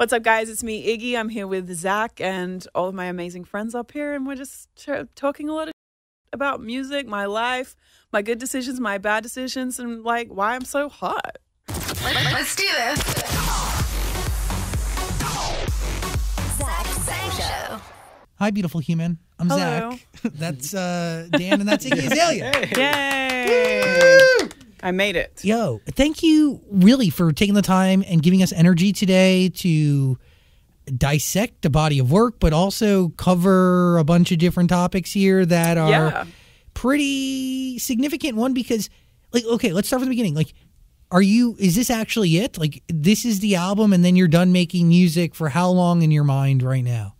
What's up, guys? It's me, Iggy. I'm here with Zach and all of my amazing friends up here, and we're just ch- talking a lot of about music, my life, my good decisions, my bad decisions, and like why I'm so hot. Let's do this. Zach Sang Show. Hi, beautiful human. I'm Hello. Zach. That's uh, Dan, and that's Iggy Azalea. Yay! I made it. Yo, thank you really for taking the time and giving us energy today to dissect a body of work, but also cover a bunch of different topics here that are Yeah. pretty significant. One, because, like, okay, let's start from the beginning. Like, are you, is this actually it? Like, this is the album, and then you're done making music for how long in your mind right now?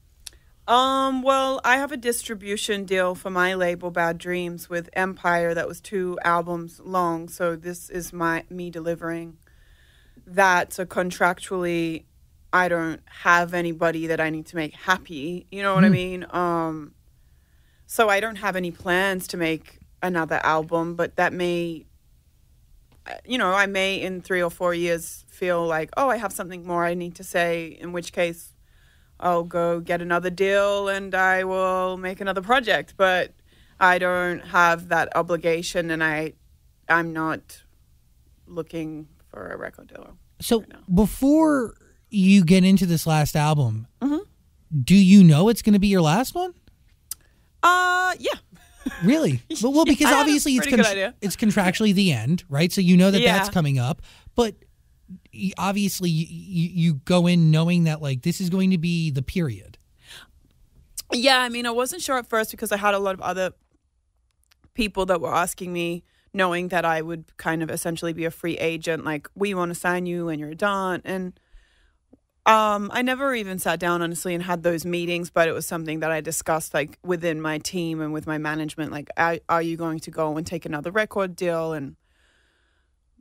Um, well, I have a distribution deal for my label Bad Dreams with Empire that was two albums long, so this is my me delivering that. So contractually I don't have anybody that I need to make happy. You know what I mean? Um so I don't have any plans to make another album, but that may you know, I may in 3 or 4 years feel like, "Oh, I have something more I need to say," in which case I'll go get another deal and I will make another project. But I don't have that obligation, and I, I'm not looking for a record deal. So now. before you get into this last album, Mm-hmm. do you know it's going to be your last one? Uh, yeah, Really? Well, well because a obviously it's idea. it's contractually the end, right? So you know that Yeah. that's coming up, but obviously you, you, go in knowing that like this is going to be the period. yeah. I mean, I wasn't sure at first because I had a lot of other people that were asking me, knowing that I would kind of essentially be a free agent, like we want to sign you and you're done, and. Um, I never even sat down honestly and had those meetings, but it was something that I discussed like within my team and with my management. Like, are, are you going to go and take another record deal, and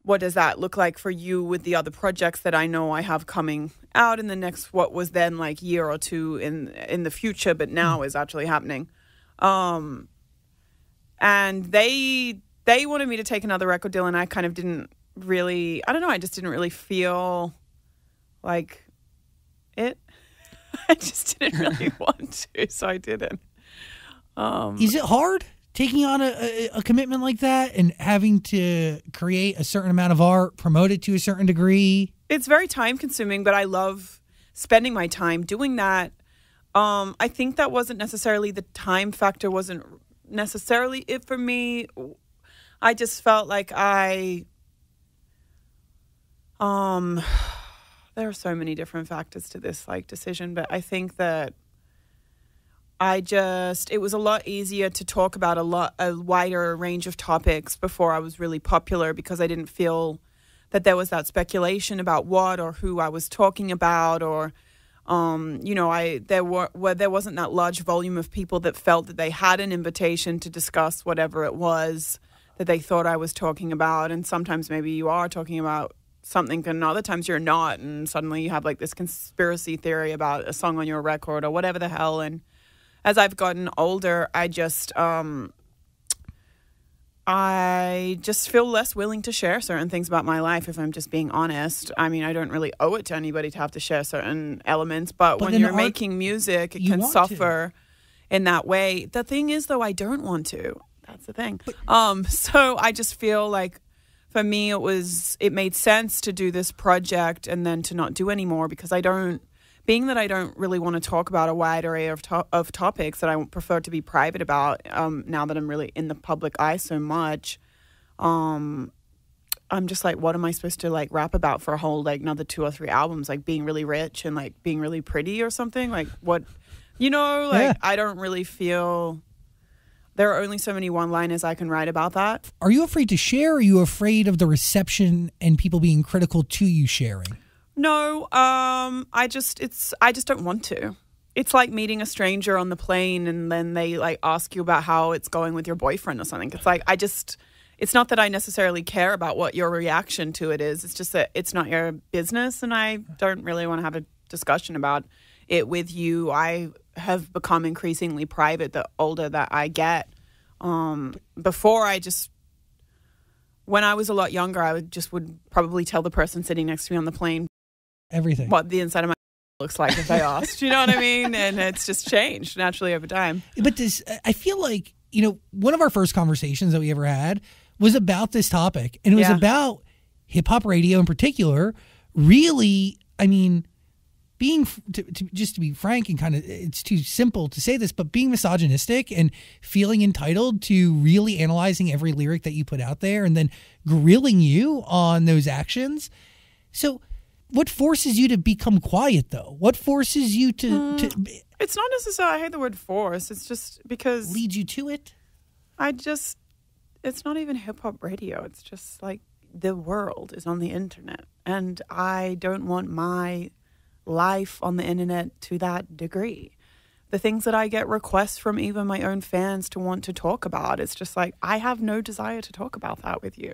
what does that look like for you with the other projects that I know I have coming out in the next what was then like year or two in in the future, but now is actually happening. Um, and they they wanted me to take another record deal, and I kind of didn't really. I don't know. I just didn't really feel like it. I just didn't really want to, so I didn't. Um, Is it hard taking on a, a, commitment like that and having to create a certain amount of art, promote it to a certain degree? it's very time consuming, but I love spending my time doing that. Um, I think that wasn't necessarily the time factor wasn't necessarily it for me. I just felt like I um there are so many different factors to this like decision, but I think that I just it was a lot easier to talk about a lot a wider range of topics before I was really popular because I didn't feel that there was that speculation about what or who I was talking about or um, you know I there were there wasn't that large volume of people that felt that they had an invitation to discuss whatever it was that they thought I was talking about. And sometimes maybe you are talking about something and other times you're not. And suddenly you have like this conspiracy theory about a song on your record or whatever the hell. And as I've gotten older I just um I just feel less willing to share certain things about my life if I'm just being honest. I mean, I don't really owe it to anybody to have to share certain elements, but, But when you're art, making music, it can suffer in that way. The thing is though, I don't want to. That's the thing. Um so I just feel like for me it was it made sense to do this project and then to not do anymore because I don't being that I don't really want to talk about a wide array of to- of topics that I prefer to be private about um, now that I'm really in the public eye so much um I'm just like what am I supposed to like rap about for a whole like another two or three albums like being really rich and like being really pretty or something like what you know like Yeah. I don't really feel there are only so many one liners I can write about that Are you afraid to share? Or are you afraid of the reception and people being critical to you sharing? No, um, I just it's I just don't want to. It's like meeting a stranger on the plane and then they like ask you about how it's going with your boyfriend or something. It's like I just it's not that I necessarily care about what your reaction to it is. It's just that it's not your business and I don't really want to have a discussion about it with you. I have become increasingly private the older that I get. Um, before I just when I was a lot younger, I would just would probably tell the person sitting next to me on the plane Everything. what the inside of my looks like if I asked. You know what I mean? And it's just changed naturally over time. But this, I feel like, you know, one of our first conversations that we ever had was about this topic. And it was Yeah. about hip hop radio in particular. Really, I mean, being, to, to, just to be frank and kind of, it's too simple to say this, but being misogynistic and feeling entitled to really analyzing every lyric that you put out there and then grilling you on those actions. So, what forces you to become quiet though? What forces you to, hmm. to It's not necessarily, I hate the word force. It's just because lead you to it? I just, it's not even hip hop radio. It's just like the world is on the internet. And I don't want my life on the internet to that degree. The things that I get requests from even my own fans to want to talk about, it's just like, I have no desire to talk about that with you.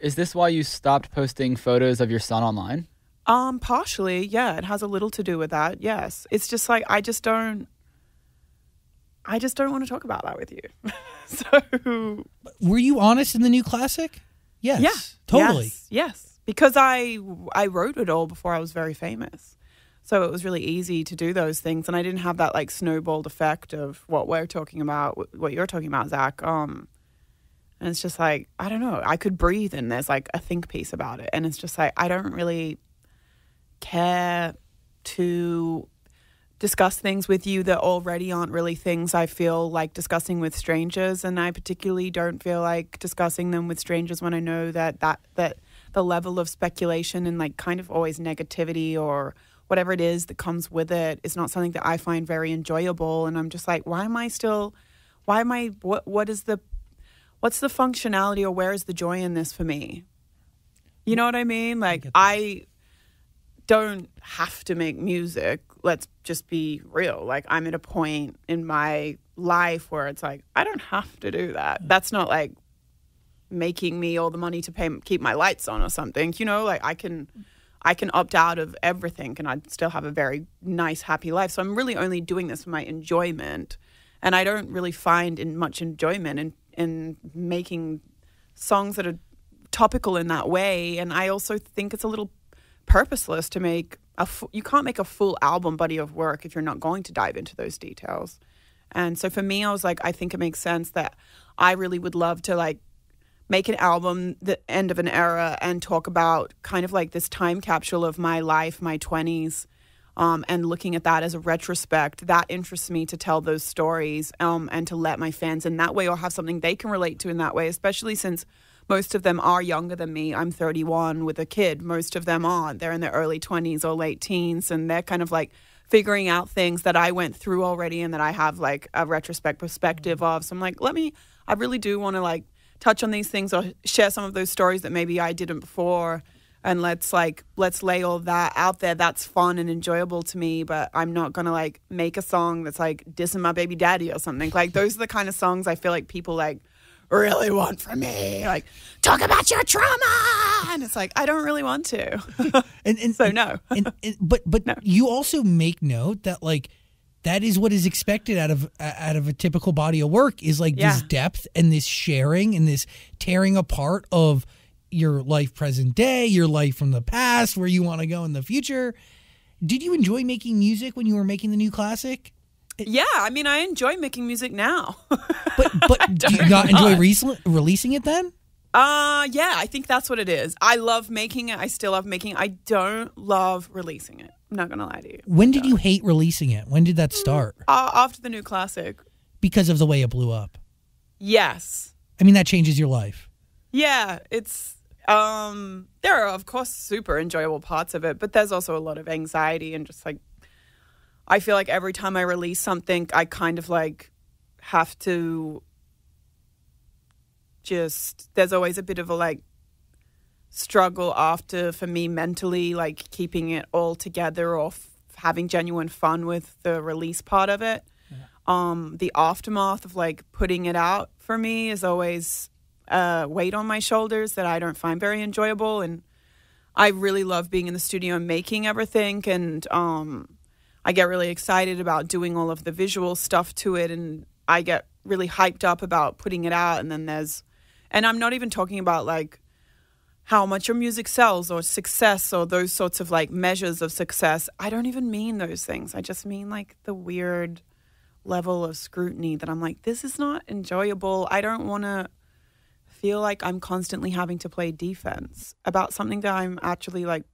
Is this why you stopped posting photos of your son online? Um, partially, yeah, it has a little to do with that. Yes, it's just like I just don't, I just don't want to talk about that with you. so Were you honest in the new classic? Yes. yeah, Totally. yes, yes, because I I wrote it all before I was very famous, so it was really easy to do those things, and I didn't have that like snowballed effect of what we're talking about, what you're talking about, Zach. Um, and it's just like I don't know, I could breathe, and there's like a think piece about it, and it's just like I don't really care to discuss things with you that already aren't really things I feel like discussing with strangers. And I particularly don't feel like discussing them with strangers when I know that that that the level of speculation and like kind of always negativity or whatever it is that comes with it is not something that I find very enjoyable. And I'm just like why am I still why am I what what is the what's the functionality or where is the joy in this for me? You know what I mean? Like I don't have to make music. Let's just be real. Like I'm at a point in my life where it's like I don't have to do that. That's not like making me all the money to pay keep my lights on or something. You know, like I can I can opt out of everything and I'd still have a very nice happy life. So I'm really only doing this for my enjoyment. And I don't really find in much enjoyment in in making songs that are topical in that way and I also think it's a little purposeless to make a you can't make a full album body of work if you're not going to dive into those details. And so for me i was like i think it makes sense that i really would love to like make an album the end of an era and talk about kind of like this time capsule of my life my 20s um, and looking at that as a retrospect that interests me to tell those stories um, and to let my fans in that way or have something they can relate to in that way especially since most of them are younger than me. I'm 31 with a kid. Most of them aren't. They're in their early 20s or late teens, and they're kind of like figuring out things that I went through already and that I have like a retrospect perspective of. So I'm like, let me, I really do want to like touch on these things or share some of those stories that maybe I didn't before. And let's like, let's lay all that out there. That's fun and enjoyable to me, but I'm not to like make a song that's like dissing my baby daddy or something. Like, those are the kind of songs I feel like people like, really want from me. Like, talk about your trauma. And it's like, I don't really want to. And, and So no. and, and but but you also make note that like that is what is expected out of out of a typical body of work is like this depth and this sharing and this tearing apart of your life present day, your life from the past, where you want to go in the future. Did you enjoy making music when you were making the new classic? yeah, I mean, I enjoy making music now. But but do you not enjoy re- releasing it then? uh, yeah, I think that's what it is. I love making it. I still love making it. I don't love releasing it. I'm not going to lie to you. When did you hate releasing it? When did that start? Uh, after the new classic, Because of the way it blew up. yes. I mean, that changes your life. Yeah, it's um there are of course super enjoyable parts of it, but there's also a lot of anxiety and just like I feel like every time I release something, I kind of like have to just there's always a bit of a like struggle after for me mentally like keeping it all together or f- having genuine fun with the release part of it. Um the aftermath of like putting it out for me is always a weight on my shoulders that I don't find very enjoyable and I really love being in the studio and making everything and um I get really excited about doing all of the visual stuff to it and I get really hyped up about putting it out and then there's and I'm not even talking about like how much your music sells or success or those sorts of like measures of success. I don't even mean those things. I just mean like the weird level of scrutiny that I'm like, this is not enjoyable. I don't want to feel like I'm constantly having to play defense about something that I'm actually like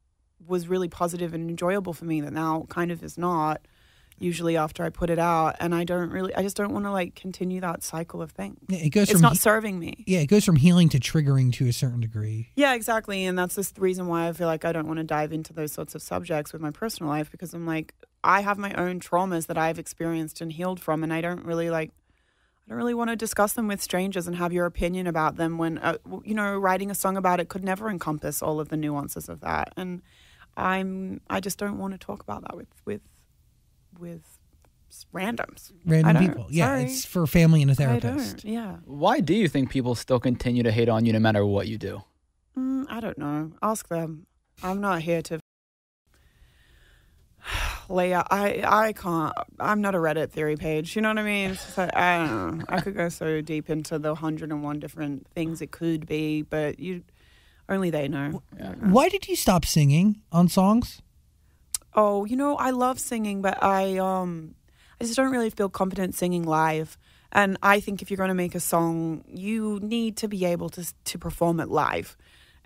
was really positive and enjoyable for me that now kind of is not usually after I put it out and I don't really I just don't want to like continue that cycle of things. Yeah, it goes It's from not he- serving me. yeah, it goes from healing to triggering to a certain degree. Yeah, exactly. And that's just the reason why I feel like I don't want to dive into those sorts of subjects with my personal life because I'm like, I have my own traumas that I've experienced and healed from, and I don't really like, I don't really want to discuss them with strangers and have your opinion about them when, uh, you know, writing a song about it could never encompass all of the nuances of that. And I'm, I just don't want to talk about that with, with, with randoms. Random people. Yeah, Sorry. it's for family and a therapist. Yeah. Why do you think people still continue to hate on you no matter what you do? Mm, I don't know. Ask them. I'm not here to lay out. I I can't. I'm not a Reddit theory page. You know what I mean? It's just like, I don't know. I could go so deep into the hundred and one different things it could be, but you only they know. Why did you stop singing on songs? Oh, you know, I love singing, but I um I just don't really feel confident singing live. And I think if you're going to make a song, you need to be able to to perform it live.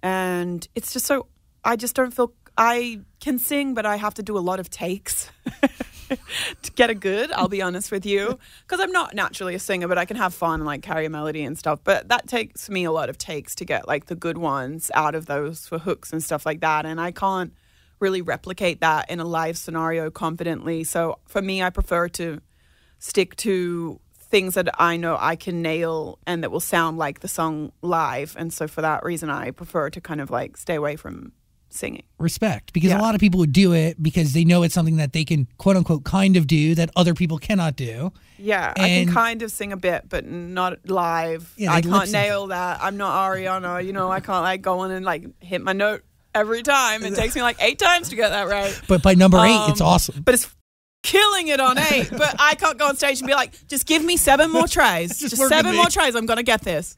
And it's just so I just don't feel I can sing, but I have to do a lot of takes to get a good. I'll be honest with you, because I'm not naturally a singer, but I can have fun and like carry a melody and stuff. But that takes me a lot of takes to get like the good ones out of those for hooks and stuff like that. And I can't really replicate that in a live scenario confidently. So for me, I prefer to stick to things that I know I can nail and that will sound like the song live. And so for that reason, I prefer to kind of like stay away from singing. Respect, because a lot of people would do it because they know it's something that they can quote unquote kind of do that other people cannot do. Yeah, I can kind of sing a bit, but not live. Yeah, I can't nail that. I'm not Ariana. You know, I can't like go on and like hit my note every time. It takes me like eight times to get that right. But by number eight, it's Um, awesome. But it's killing it on eight. but I can't go on stage and be like, just give me seven more tries. Just just seven more tries. I'm gonna get this.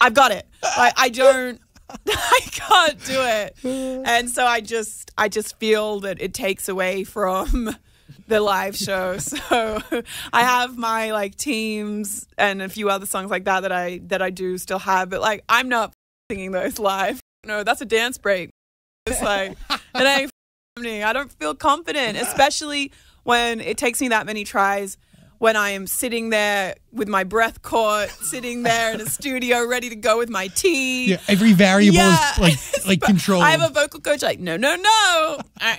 I've got it. Like I don't. I can't do it, and so I just, I just feel that it takes away from the live show. So I have my like teams and a few other songs like that that I that I do still have, but like I'm not singing those live. No, that's a dance break. It's like and me. I don't feel confident, especially when it takes me that many tries. When I am sitting there with my breath caught, sitting there in a studio, ready to go with my tea. Yeah, every variable Yeah. is like like controlled. I have a vocal coach like, no, no, no. Uh, uh,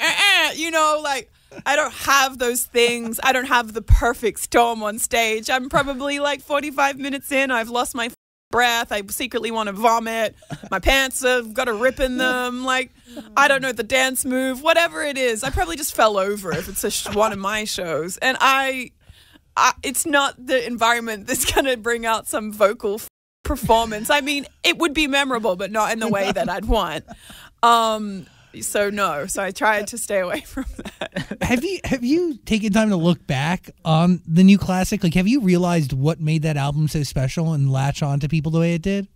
uh. You know, like I don't have those things. I don't have the perfect storm on stage. I'm probably like 45 minutes in. I've lost my breath. I secretly want to vomit. My pants have got a rip in them. Like, I don't know the dance move, whatever it is. I probably just fell over if it's a sh- one of my shows. And I, I, it's not the environment that's going to bring out some vocal f- performance. I mean, it would be memorable, but not in the way that I'd want. Um, so no, so I tried to stay away from that. have you have you taken time to look back on the new classic? Like, have you realized what made that album so special and latch on to people the way it did?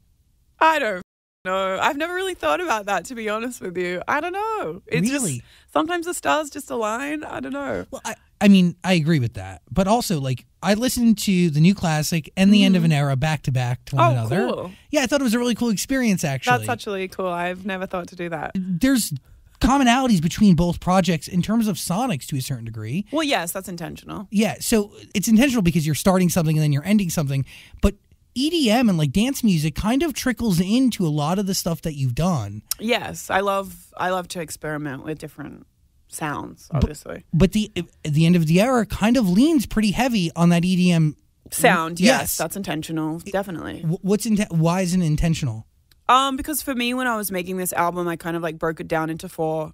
I don't know. I've never really thought about that, to be honest with you. I don't know. It's Really? just sometimes the stars just align. I don't know. Well, I, I mean, I agree with that, but also like I listened to the new classic and the end of an mm. era back to back to one Oh, another. cool. Yeah, I thought it was a really cool experience. Actually, That's actually cool. I've never thought to do that. there's commonalities between both projects in terms of sonics to a certain degree. Well, yes, that's intentional. Yeah, so it's intentional because you're starting something and then you're ending something, but EDM and like dance music kind of trickles into a lot of the stuff that you've done. Yes, I love I love to experiment with different sounds. Obviously, But the the end of the era kind of leans pretty heavy on that EDM. sound. Yes, Yes. that's intentional. Definitely. What's in, why is it intentional? Um, because for me, when I was making this album, I kind of like broke it down into four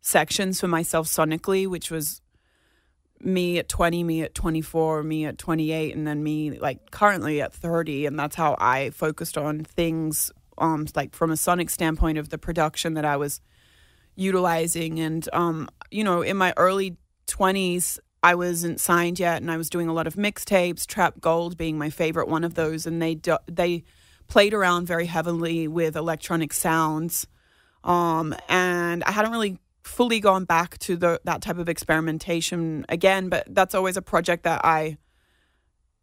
sections for myself sonically, which was me at 20, me at 24, me at 28, and then me like currently at 30. And that's how I focused on things, um, like from a sonic standpoint of the production that I was utilizing. And, um, you know, in my early 20s, I wasn't signed yet, and I was doing a lot of mixtapes. Trap Gold being my favorite one of those, and they they played around very heavily with electronic sounds Um, and I hadn't really fully gone back to the that type of experimentation again, but that's always a project that I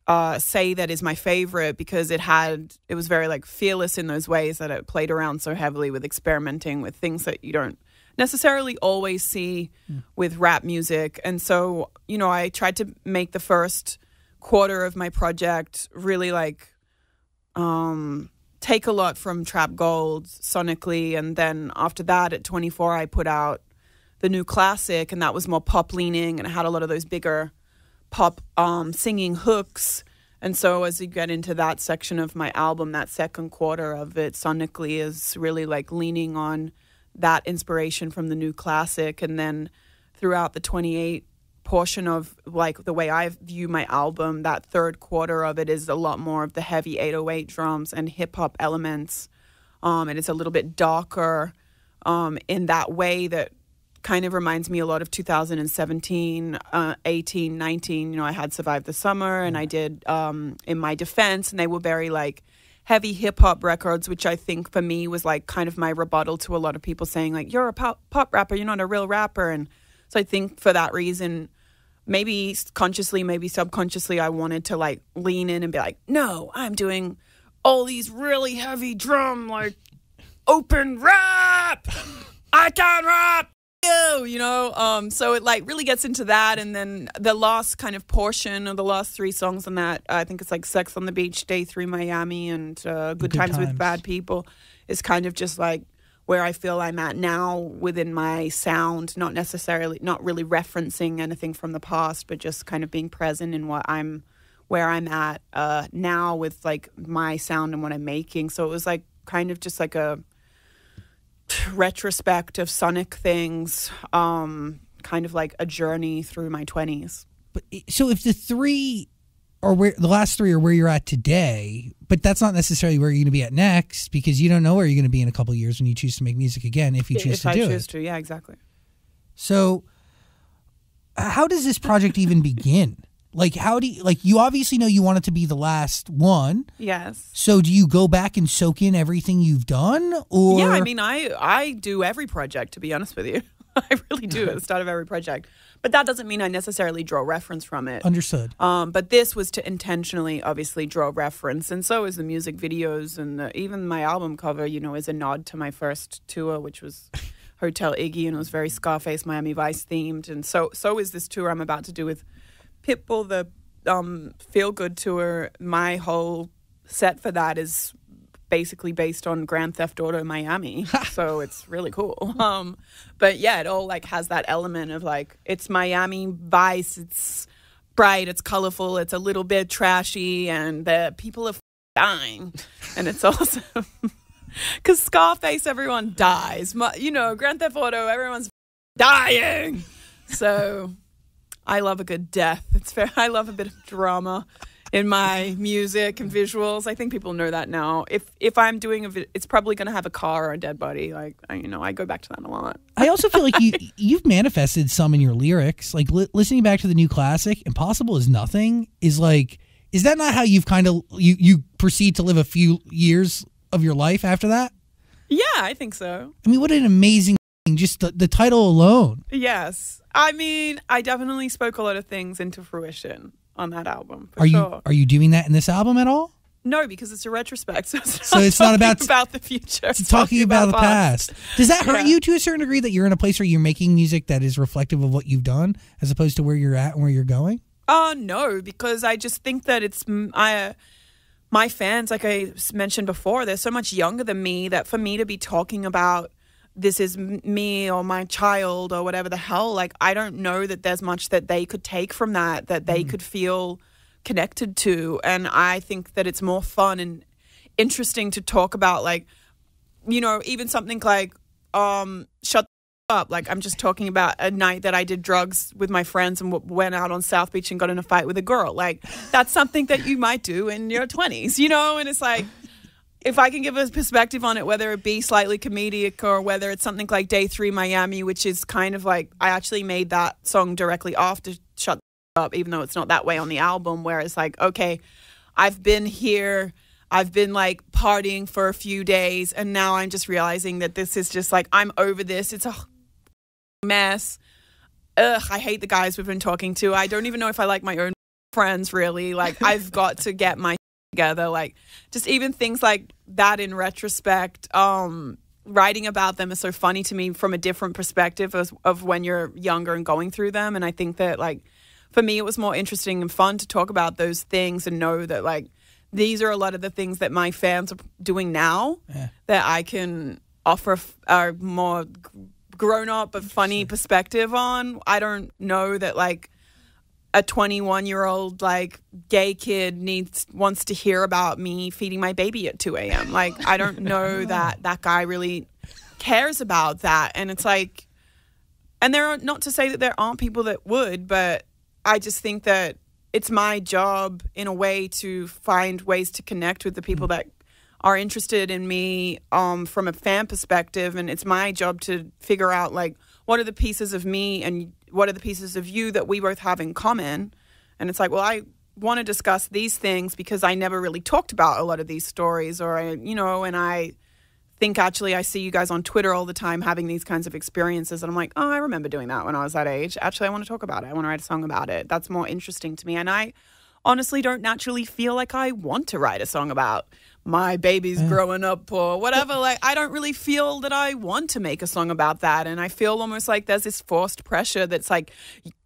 uh, say that is my favorite because it had it was very like fearless in those ways that it played around so heavily with experimenting with things that you don't necessarily always see with rap music. And so you know i tried to make the first quarter of my project really like um take a lot from trap gold sonically. And then after that at 24 i put out the new classic and that was more pop leaning and it had a lot of those bigger pop um, singing hooks. And so as you get into that section of my album, that second quarter of it sonically is really like leaning on that inspiration from the new classic. And then throughout the 28 portion of like the way I view my album, that third quarter of it is a lot more of the heavy 808 drums and hip hop elements. Um, and it's a little bit darker um, in that way that kind of reminds me a lot of 2017 uh, 18 19 you know i had survived the summer and i did um, in my defense and they were very like heavy hip hop records which i think for me was like kind of my rebuttal to a lot of people saying like you're a pop, pop rapper you're not a real rapper. And so i think for that reason maybe consciously maybe subconsciously i wanted to like lean in and be like no i'm doing all these really heavy drum like open rap! I can rap you, you know um so it like really gets into that and then the last kind of portion of the last three songs on that i think it's like sex on the beach day three miami and uh, good, Good times, Times. with bad people is kind of just like where i feel i'm at now within my sound not necessarily not really referencing anything from the past but just kind of being present in what i'm where i'm at uh now with like my sound and what i'm making so it was like kind of just like a retrospect of sonic things um kind of like a journey through my 20s But so if the three are where the last three are where you're at today, but that's not necessarily where you're going to be at next because you don't know where you're going to be in a couple of years when you choose to make music again. If you choose if to i do choose it, to yeah exactly so how does this project even begin? Like, how do you like? You obviously know you want it to be the last one. yes So do you go back and soak in everything you've done, or yeah i mean i i do every project to be honest with you i really do at the start of every project but that doesn't mean i necessarily draw reference from it understood? Um, but this was to intentionally, obviously, draw reference, and so is the music videos, and the, even my album cover. You know, is a nod to my first tour, which was Hotel Iggy, and it was very Scarface, Miami Vice themed, and so so is this tour I'm about to do with Pitbull, the um, Feel Good tour. My whole set for that is basically based on Grand Theft Auto Miami, so it's really cool. Um, but yeah, it all like has that element of like it's Miami Vice. It's bright, it's colorful, it's a little bit trashy, and the people are f- dying, and it's awesome. Because Scarface, everyone dies. You know, Grand Theft Auto, everyone's dying. So I love a good death. It's fair. I love a bit of drama in my music and visuals. I think people know that now. If if I'm doing a, vi- it's probably going to have a car or a dead body. Like I, you know, I go back to that a lot. I also feel like you you've manifested some in your lyrics. Like li- listening back to the new classic, "Impossible is Nothing" is like. Is that not how you've kind of you you proceed to live a few years of your life after that? Yeah, I think so. I mean, what an amazing thing! Just the, the title alone. Yes, I mean, I definitely spoke a lot of things into fruition on that album. For Are you are you doing that in this album at all? No, because it's a retrospect. So it's not, So it's not about- about the future. It's talking about, the past. Does that hurt Yeah. you to a certain degree that you're in a place where you're making music that is reflective of what you've done, as opposed to where you're at and where you're going? Uh no, because I just think that it's I uh, my fans, like I mentioned before, they're so much younger than me that for me to be talking about this is me or my child or whatever the hell, like I don't know that there's much that they could take from that that they could feel connected to, and I think that it's more fun and interesting to talk about like you know even something like um shut up. Like I'm just talking about a night that I did drugs with my friends and w- went out on South Beach and got in a fight with a girl. Like that's something that you might do in your 20s, you know. And it's like if I can give a perspective on it, whether it be slightly comedic or whether it's something like Day Three Miami, which is kind of like I actually made that song directly after Shut Up, even though it's not that way on the album. Where it's like, okay, I've been here. I've been like partying for a few days and now I'm just realizing that this is just like I'm over this. It's a mess. Ugh, I hate the guys we've been talking to. I don't even know if I like my own friends really. Like I've got to get my together. Like just even things like that in retrospect. Um writing about them is so funny to me from a different perspective of, of when you're younger and going through them. And I think that like for me it was more interesting and fun to talk about those things and know that like these are a lot of the things that my fans are doing now that I can offer a more grown up but funny perspective on. I don't know that like a 21 year old like gay kid needs wants to hear about me feeding my baby at 2 a.m. Like I don't know that that guy really cares about that, and it's like, and there are not to say that there aren't people that would, but I just think that it's my job in a way to find ways to connect with the people that are interested in me um, from a fan perspective, and it's my job to figure out like what are the pieces of me and what are the pieces of you that we both have in common. And it's like, well, I want to discuss these things because I never really talked about a lot of these stories, or I, you know, and I think actually I see you guys on Twitter all the time having these kinds of experiences, and I'm like, oh, I remember doing that when I was that age. Actually, I want to talk about it. I want to write a song about it. That's more interesting to me, and I honestly don't naturally feel like I want to write a song about my baby's growing up or whatever. Like, I don't really feel that I want to make a song about that. And I feel almost like there's this forced pressure that's like,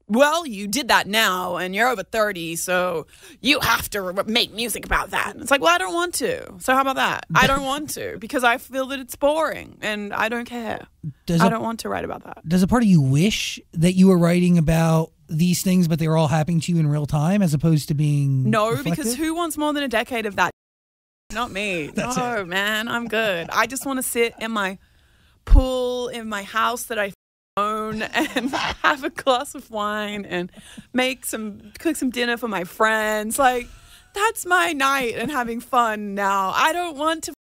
well, you did that now and you're over 30, so you have to re- make music about that. And it's like, well, I don't want to. So, how about that? I don't want to because I feel that it's boring and I don't care. Does I a, don't want to write about that. does a part of you wish that you were writing about these things, but they were all happening to you in real time, as opposed to being No, reflective? because who wants more than a decade of that? Not me. no, man, I'm good. I just want to sit in my pool in my house that I own and have a glass of wine and make some cook some dinner for my friends. Like that's my night and having fun now. I don't want to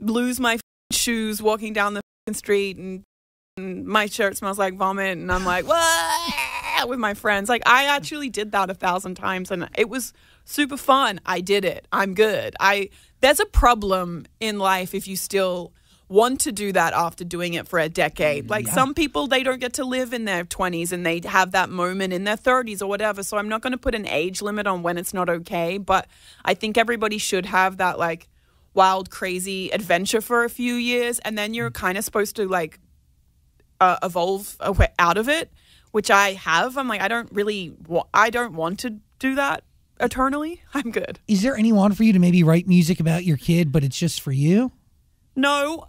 lose my shoes walking down the street and and my shirt smells like vomit and I'm like, what? With my friends. Like, I actually did that a thousand times and it was super fun. I did it. I'm good. I, there's a problem in life if you still want to do that after doing it for a decade. Like, some people, they don't get to live in their 20s and they have that moment in their 30s or whatever. So I'm not going to put an age limit on when it's not okay. But I think everybody should have that, like, wild, crazy adventure for a few years. And then you're kind of supposed to, like, uh, evolve out of it, which I have. I'm like, I don't really, wa- I don't want to do that eternally. I'm good. Is there anyone for you to maybe write music about your kid, but it's just for you? No,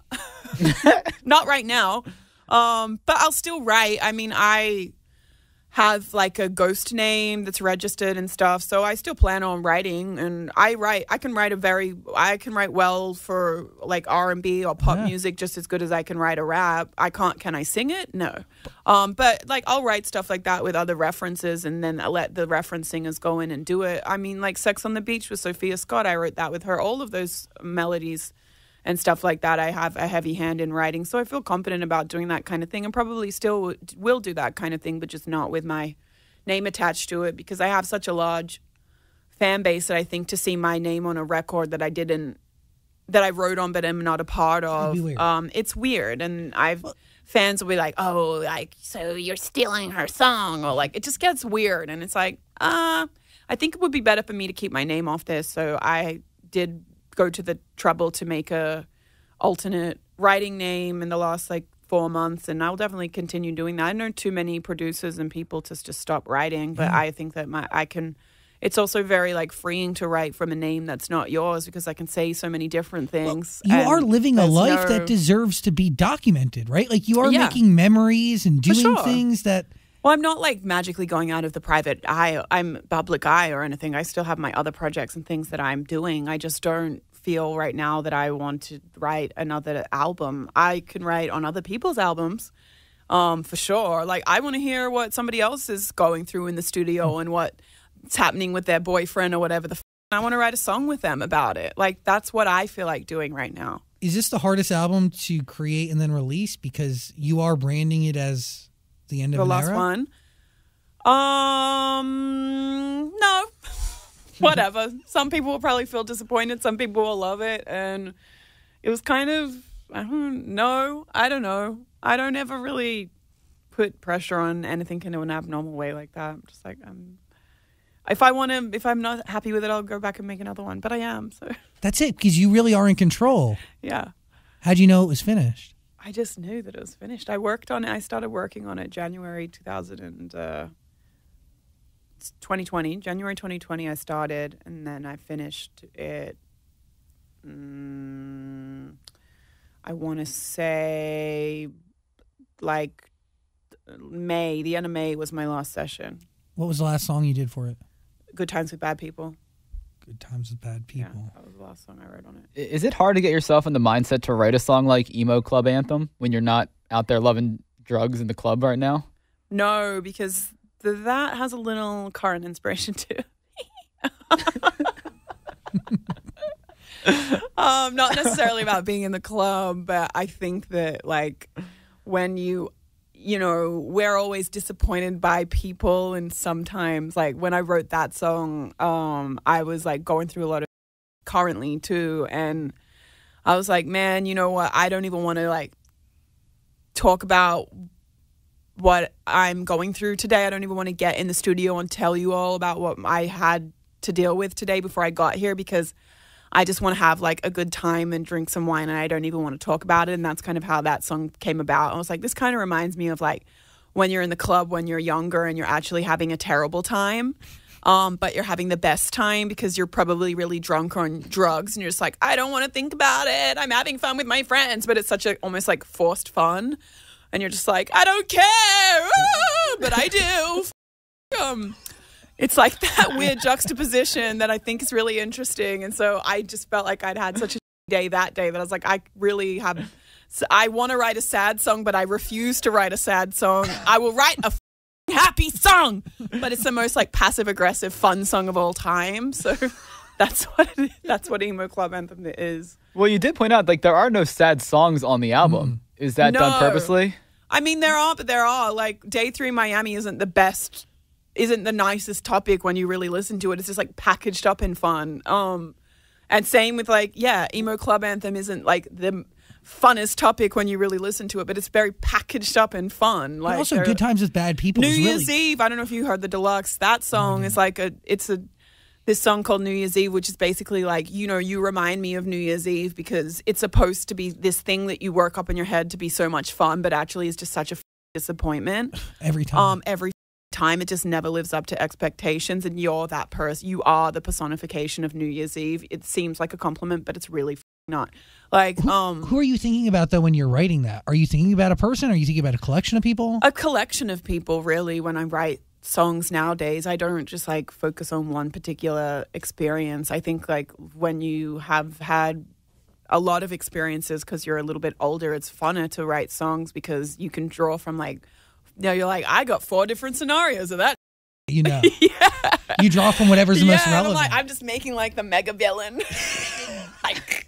not right now. Um, but I'll still write. I mean, I have like a ghost name that's registered and stuff, so I still plan on writing. And I write. I can write a very. I can write well for like R and B or pop music just as good as I can write a rap. I can't. Can I sing it? No. Um, but like I'll write stuff like that with other references, and then I let the reference singers go in and do it. I mean, like Sex on the Beach with Sophia Scott. I wrote that with her. All of those melodies and stuff like that. I have a heavy hand in writing, so I feel confident about doing that kind of thing, and probably still will do that kind of thing, but just not with my name attached to it because I have such a large fan base that I think to see my name on a record that I didn't that I wrote on but I'm not a part of. weird. Um, it's weird, and I've fans will be like, "Oh, like so you're stealing her song," or like it just gets weird, and it's like, uh, I think it would be better for me to keep my name off this. So I did go to the trouble to make a alternate writing name in the last like four months, and I'll definitely continue doing that. I know too many producers and people to just stop writing, but I think that my I can. It's also very like freeing to write from a name that's not yours because I can say so many different things. You are living a life no- that deserves to be documented, right? Like you are Yeah. making memories and doing sure. things that Well, I'm not like magically going out of the private eye. I'm public eye or anything. I still have my other projects and things that I'm doing. I just don't feel right now that I want to write another album. I can write on other people's albums, um, for sure. Like I want to hear what somebody else is going through in the studio and what's happening with their boyfriend or whatever the. F- I want to write a song with them about it. Like that's what I feel like doing right now. is this the hardest album to create and then release because you are branding it as the end of the last era? one. Um, no. Whatever. some people will probably feel disappointed. Some people will love it, and it was kind of I don't know. I don't know. I don't ever really put pressure on anything in an abnormal way like that. I'm just like I'm. If I want to, if I'm not happy with it, I'll go back and make another one. But I am, so That's it, because you really are in control. yeah. How'd you know it was finished? I just knew that it was finished. I worked on it. I started working on it January 2000 and uh, 2020. January 2020, I started, and then I finished it. Mm, I want to say like May. The end of May was my last session. What was the last song you did for it? Good times with bad people. Good Times with Bad People. Yeah, that was the last song I wrote on it. Is it hard to get yourself in the mindset to write a song like Emo Club Anthem when you're not out there loving drugs in the club right now? No, because th- that has a little current inspiration too. um, not necessarily about being in the club, but I think that like when you you know, we're always disappointed by people and sometimes like when I wrote that song, um, I was like going through a lot of currently too and I was like, man, you know what? I don't even want to like talk about what I'm going through today. I don't even want to get in the studio and tell you all about what I had to deal with today before I got here because I just want to have like a good time and drink some wine and I don't even want to talk about it. And that's kind of how that song came about. I was like, this kind of reminds me of like when you're in the club when you're younger and you're actually having a terrible time. Um, but you're having the best time because you're probably really drunk on drugs and you're just like, I don't want to think about it. I'm having fun with my friends, but it's such a almost like forced fun. And you're just like, I don't care, ah, but I do. Um, it's like that weird juxtaposition that I think is really interesting. And so I just felt like I'd had such a day that day that I was like, I really have. So I want to write a sad song, but I refuse to write a sad song. I will write a happy song, but it's the most like passive aggressive fun song of all time. So that's what that's what emo club anthem is. Well, you did point out like there are no sad songs on the album. Is that done purposely? I mean, there are, but there are. Like, Day Three Miami isn't the best, isn't the nicest topic when you really listen to it. It's just like packaged up and fun. Um, and same with like, yeah, emo club anthem isn't like the funnest topic when you really listen to it, but it's very packaged up and fun. But Like, also, Good Times with Bad People. New is Year's really, Eve. I don't know if you heard the deluxe. That song is like a. It's a. This song called New Year's Eve, which is basically like you know you remind me of New Year's Eve because it's supposed to be this thing that you work up in your head to be so much fun, but actually is just such a f- disappointment. every time. Um, every time it just never lives up to expectations, and you're that person. You are the personification of New Year's Eve. It seems like a compliment, but it's really not. Like um, Who are you thinking about though when you're writing that? Are you thinking about a person? Are you thinking about a collection of people? a collection of people really when i write songs nowadays i don't just like focus on one particular experience. I think like when you have had a lot of experiences because you're a little bit older it's funner to write songs because you can draw from like you know you're like i got four different scenarios of that. You know, you draw from whatever's the yeah most and I'm relevant. like i'm just making like the mega villain. Like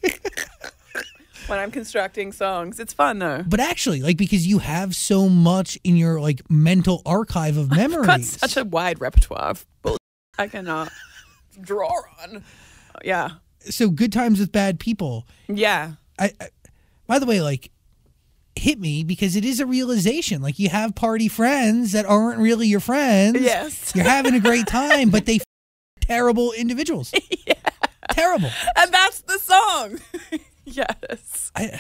when i'm constructing songs it's fun though but actually, like because you have so much in your like mental archive of memories. got such a wide repertoire of I cannot draw on. Yeah. so good times with bad people. Yeah. I, I by the way, like hit me because it is a realization. Like you have party friends that aren't really your friends. Yes. You're having a great time, but they f- terrible individuals. Yeah. Terrible. And that's the song. yes. I,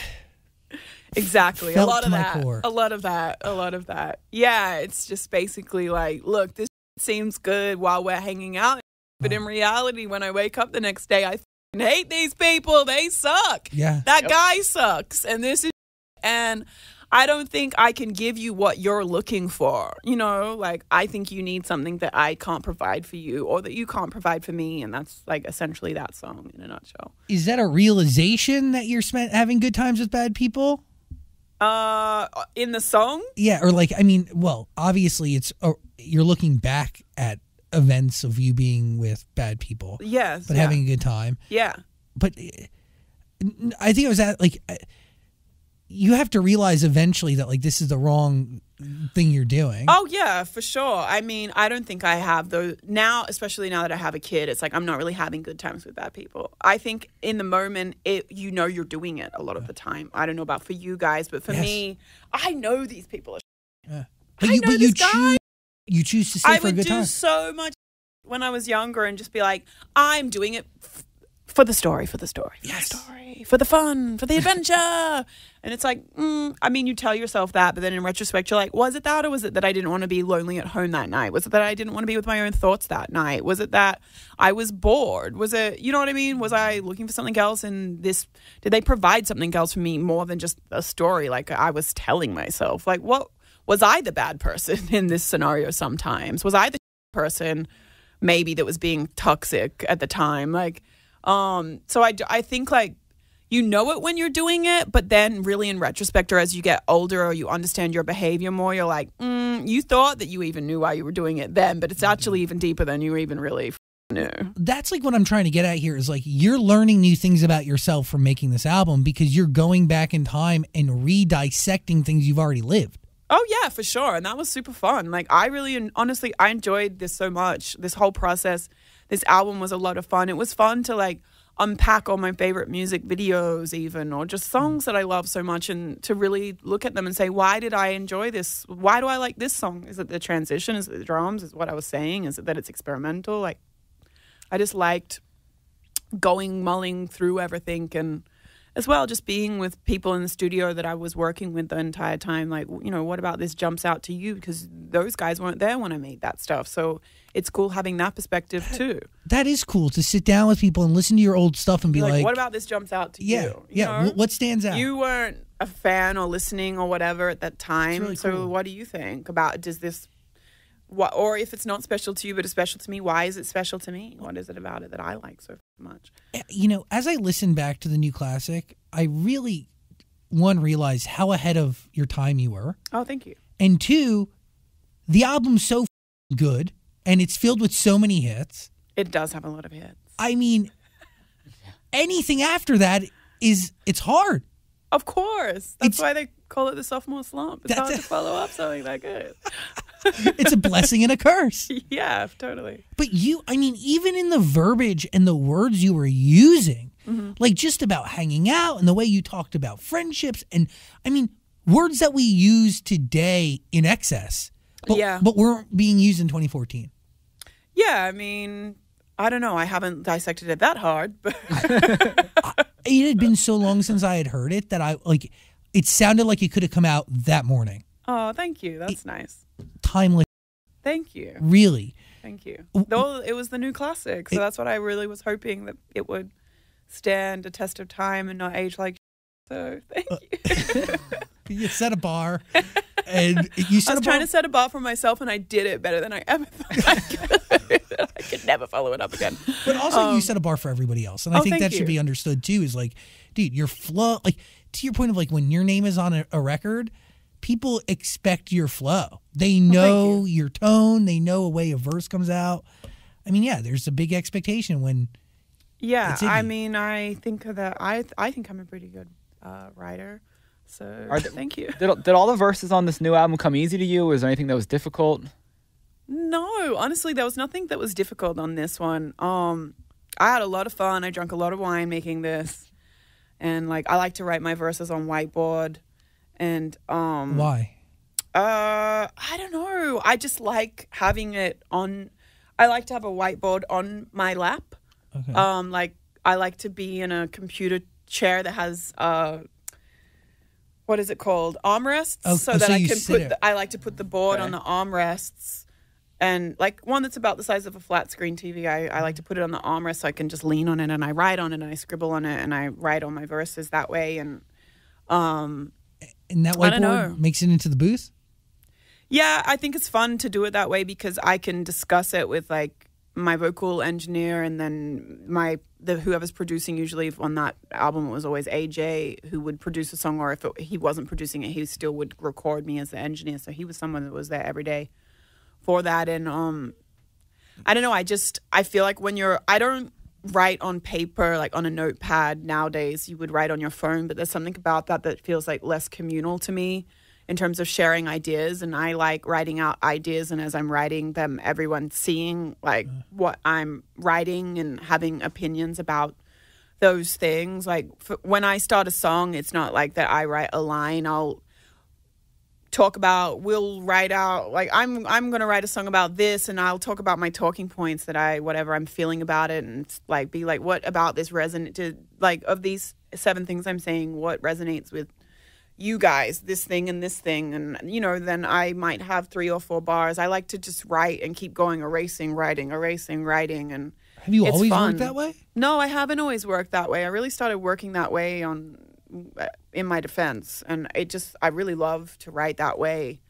Exactly. A lot of that. core. A lot of that. A lot of that. Yeah, it's just basically like, look, this seems good while we're hanging out. But in oh. reality, when I wake up the next day, I hate these people. They suck. yeah. That guy sucks. And this is and I don't think I can give you what you're looking for. You know, like I think you need something that I can't provide for you or that you can't provide for me. And that's like essentially that song in a nutshell. Is that a realization that you're spent having good times with bad people? Uh, in the song? Yeah, or like I mean, well, obviously it's uh, you're looking back at events of you being with bad people, Yes. but yeah. having a good time. Yeah. But I think it was that like uh, you have to realize eventually that like this is the wrong thing you're doing. Oh yeah, for sure. I mean, I don't think I have those now, especially now that I have a kid. It's like I'm not really having good times with bad people. I think in the moment, it you know you're doing it a lot of the time. I don't know about for you guys, but for Yes. me, I know these people are. Yeah. but I you know but you choose you choose to stay I for a would do so much when I was younger and just be like, I'm doing it for the story, for the story, for Yes. the story, for the fun, for the adventure. and it's like, mm, I mean, you tell yourself that, but then in retrospect, you're like, was it that or was it that I didn't want to be lonely at home that night? Was it that I didn't want to be with my own thoughts that night? Was it that I was bored? Was it, you know what I mean? Was I looking for something else and this, did they provide something else for me more than just a story like I was telling myself? Like, what? Was I the bad person in this scenario sometimes? Was I the person maybe that was being toxic at the time? Like, um, so I, I think like you know it when you're doing it, but then really in retrospect or as you get older or you understand your behavior more, you're like, mm, you thought that you even knew why you were doing it then, but it's actually even deeper than you even really knew. That's like what I'm trying to get at here is like you're learning new things about yourself from making this album because you're going back in time and re-dissecting things you've already lived. Oh yeah, for sure, and that was super fun. Like I really, honestly, I enjoyed this so much. This whole process, this album was a lot of fun. It was fun to like unpack all my favorite music videos, even or just songs that I love so much, and to really look at them and say, why did I enjoy this? Why do I like this song? Is it the transition? Is it the drums? Is what I was saying? Is it that it's experimental? Like, I just liked going mulling through everything and as well just being with people in the studio that I was working with the entire time like you know what about this jumps out to you because those guys weren't there when I made that stuff so it's cool having that perspective too That is cool to sit down with people and listen to your old stuff and be like, like, what about this jumps out to yeah, you, You yeah. know? What stands out? you weren't a fan or listening or whatever at that time really so cool. what do you think about does this what or if it's not special to you but it's special to me why is it special to me what is it about it that I like so much eh, you know, as I listen back to the new classic, I really one realized how ahead of your time you were, oh thank you and two, the album's so good and it's filled with so many hits. it does have a lot of hits I mean, anything after that is it's hard. Of course. That's It's- why they call it the sophomore slump. It's hard a- to follow up something that good. It's a blessing and a curse. yeah, totally. But you, I mean, even in the verbiage and the words you were using, Mm-hmm. like just about hanging out and the way you talked about friendships, and I mean, words that we use today in excess, but, Yeah. but weren't being used in 2014. Yeah, I mean, I don't know. I haven't dissected it that hard, but It had been so long since I had heard it that I like. It sounded like it could have come out that morning. oh, thank you. That's nice. Timeless, Thank you. really. Thank you. Though it was the new classic, so that's what I really was hoping that it would stand a test of time and not age like. So thank uh, you. You set a bar, and you I set was a trying bar. to set a bar for myself, and I did it better than I ever thought I could. I could never follow it up again. But also, you set a bar for everybody else, and I oh, think that should be understood too. Is like, dude, your flow, like to your point of like when your name is on a, a record, people expect your flow. They know your tone. They know a way a verse comes out. I mean, yeah, there's a big expectation when Yeah, I mean, I think that I I think I'm a pretty good uh, writer. So Are the- thank you. Did, did all the verses on this new album come easy to you? Was there anything that was difficult? No, honestly, there was nothing that was difficult on this one. Um, I had a lot of fun. I drank a lot of wine making this, and like I like to write my verses on whiteboard, and um, why. Uh, I don't know. I just like having it on. I like to have a whiteboard on my lap. Okay. Um, like I like to be in a computer chair that has uh, what is it called? Armrests, Oh, so oh, that so I can put. The, I like to put the board on the armrests. And like one that's about the size of a flat screen TV, I, I like to put it on the armrest so I can just lean on it and I write on it and I scribble on it and I write all my verses that way. And um, And that I don't know. whiteboard makes it into the booth. Yeah, I think it's fun to do it that way because I can discuss it with like my vocal engineer and then my the whoever's producing usually on that album it was always AJ who would produce a song or if it, he wasn't producing it he still would record me as the engineer. So he was someone that was there every day for that. And um I don't know I just I feel like when you're I don't write on paper like on a notepad nowadays. You would write on your phone but there's something about that that feels like less communal to me in terms of sharing ideas and I like writing out ideas and as I'm writing them everyone seeing like what I'm writing and having opinions about those things. Like f when I start a song it's not like that I write a line. I'll talk about we'll write out like I'm I'm going to write a song about this and I'll talk about my talking points that I whatever I'm feeling about it and like be like what about this resonate to like of these seven things I'm saying what resonates with you guys this thing and this thing and you know then I might have three or four bars I like to just write and keep going erasing writing erasing writing and Have you always fun. worked that way? no, I haven't always worked that way. I really started working that way on in my defense, and it just I really love to write that way.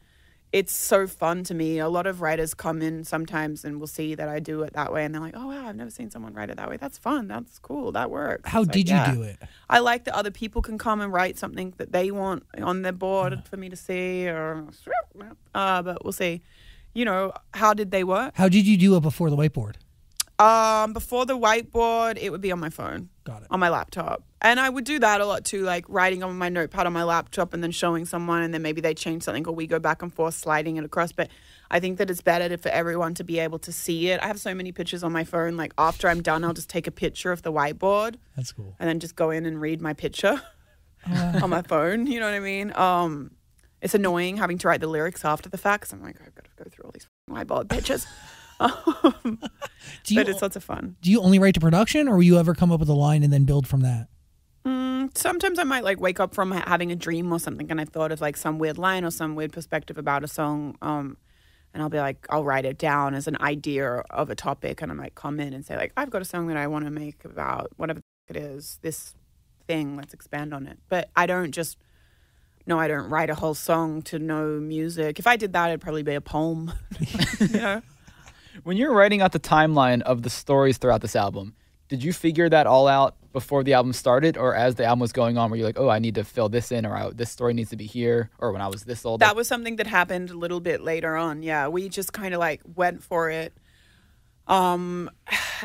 It's so fun to me. A lot of writers come in sometimes and will see that I do it that way, and they're like, "Oh wow, I've never seen someone write it that way. That's fun. That's cool. That works." How It's like, did you yeah. do it? I like that other people can come and write something that they want on their board for me to see, or uh, but we'll see. You know, how did they work? How did you do it before the whiteboard? Um, before the whiteboard, it would be on my phone Got it. on my laptop. And I would do that a lot too, like writing on my notepad on my laptop and then showing someone, and then maybe they change something or we go back and forth sliding it across. But I think that it's better to, for everyone to be able to see it. I have so many pictures on my phone. Like after I'm done, I'll just take a picture of the whiteboard That's cool. and then just go in and read my picture on my phone. You know what I mean? Um, it's annoying having to write the lyrics after the fact 'cause I'm like, I've got to go through all these whiteboard pictures. Um, Do you but it's lots of fun. do you only write to production, or will you ever come up with a line and then build from that? Mm, sometimes I might like wake up from ha- having a dream or something, and I thought of like some weird line or some weird perspective about a song. Um, and I'll be like, I'll write it down as an idea of a topic, and I might come in and say like, I've got a song that I want to make about whatever it is, this thing. Let's expand on it. But I don't just. No, I don't write a whole song to no music. If I did that, it'd probably be a poem. you know. When you're writing out the timeline of the stories throughout this album, did you figure that all out before the album started, or as the album was going on, were you like, "Oh, I need to fill this in," or "I- "This story needs to be here," or "When I was this old"? That was something that happened a little bit later on. Yeah, we just kind of like went for it, um,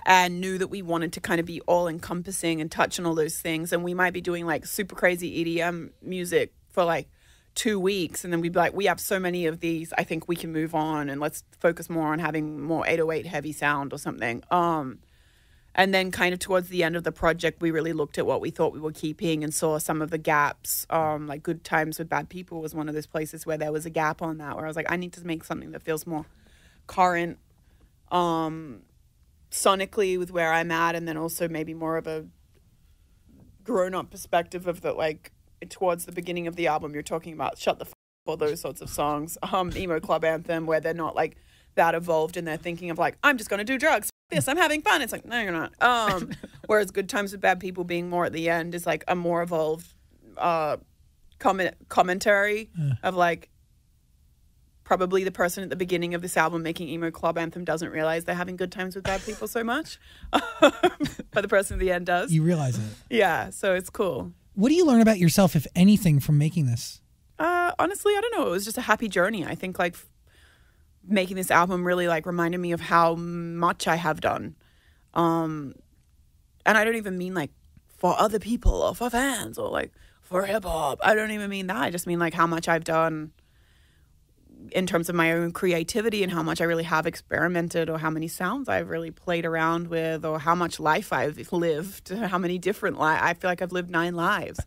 and knew that we wanted to kind of be all encompassing and touch on all those things. And we might be doing like super crazy EDM music for like two weeks, and then we'd be like, we have so many of these. I think we can move on and let's focus more on having more 808 heavy sound or something. Um, and then, kind of towards the end of the project, we really looked at what we thought we were keeping and saw some of the gaps. Um, like Good Times with Bad People was one of those places where there was a gap on that, where I was like, I need to make something that feels more current, um, sonically with where I'm at, and then also maybe more of a grown up perspective of the like towards the beginning of the album. You're talking about Shut the F or those sorts of songs, um, emo club anthem, where they're not like that evolved and they're thinking of like, I'm just going to do drugs. This, I'm having fun. It's like, no, you're not. Um, whereas Good Times with Bad People being more at the end is like a more evolved uh, comment commentary of like, probably the person at the beginning of this album making emo club anthem doesn't realize they're having good times with bad people so much, but the person at the end does. You realize it. yeah, so it's cool. What do you learn about yourself, if anything, from making this? Uh, honestly, I don't know. It was just a happy journey. I think like making this album really like reminded me of how much I have done. Um, and I don't even mean like for other people or for fans or like for hip hop. I don't even mean that. I just mean like how much I've done in terms of my own creativity and how much I really have experimented or how many sounds I've really played around with or how much life I've lived, how many different lives. I feel like I've lived nine lives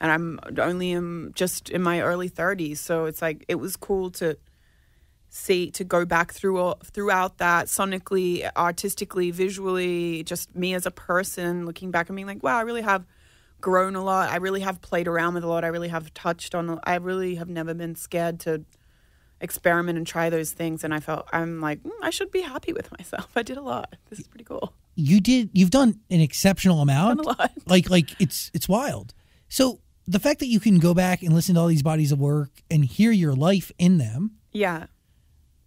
and I'm only um, just in my early 30s. So it's like it was cool to see to go back through throughout that sonically, artistically, visually, just me as a person looking back and being like, wow, I really have grown a lot. I really have played around with a lot. I really have touched on. I really have never been scared to experiment and try those things. And I felt I'm like mm, I should be happy with myself. I did a lot. This is pretty cool. You did. You've done an exceptional amount. A lot. Like, like it's it's wild. So the fact that you can go back and listen to all these bodies of work and hear your life in them Yeah.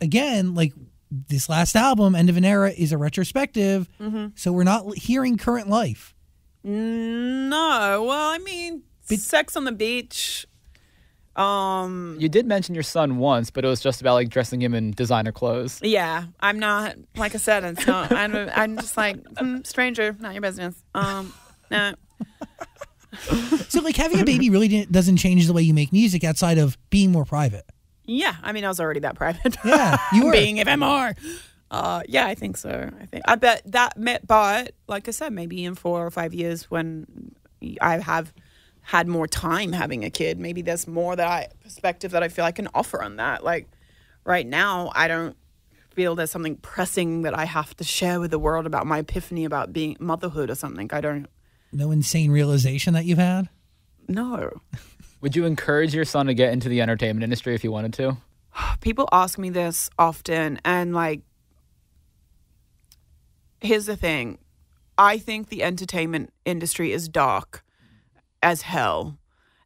again, like this last album, End of an Era, is a retrospective. Mm-hmm. So we're not hearing current life. No. Well, I mean, sex on the beach. Um. You did mention your son once, but it was just about like dressing him in designer clothes. Yeah, I'm not. Like I said, it's not. I'm. I'm just like mm, stranger, not your business. Um. No. So, like, having a baby really didn't, doesn't change the way you make music outside of being more private. Yeah, I mean, I was already that private. Yeah, you were. being FMR. Uh, yeah, I think so. I think I bet that met, but like I said, maybe in four or five years when I have had more time having a kid, maybe there's more that I perspective that I feel I can offer on that. Like right now, I don't feel there's something pressing that I have to share with the world about my epiphany about being motherhood or something. I don't No insane realization that you've had. No. Would you encourage your son to get into the entertainment industry if you wanted to? people ask me this often and like here's the thing i think the entertainment industry is dark as hell.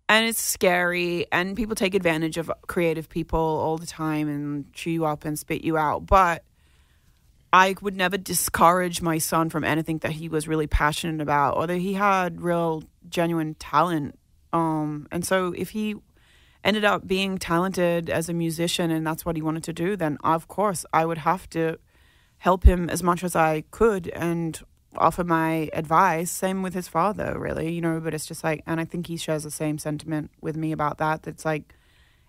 And it's scary and people take advantage of creative people all the time and chew you up and spit you out. But i would never discourage my son from anything that he was really passionate about or that he had real genuine talent. Um and so if he ended up being talented as a musician and that's what he wanted to do, then of course I would have to help him as much as I could and offer my advice. Same with his father, really, you know, but it's just like, and I think he shares the same sentiment with me about that. That's like,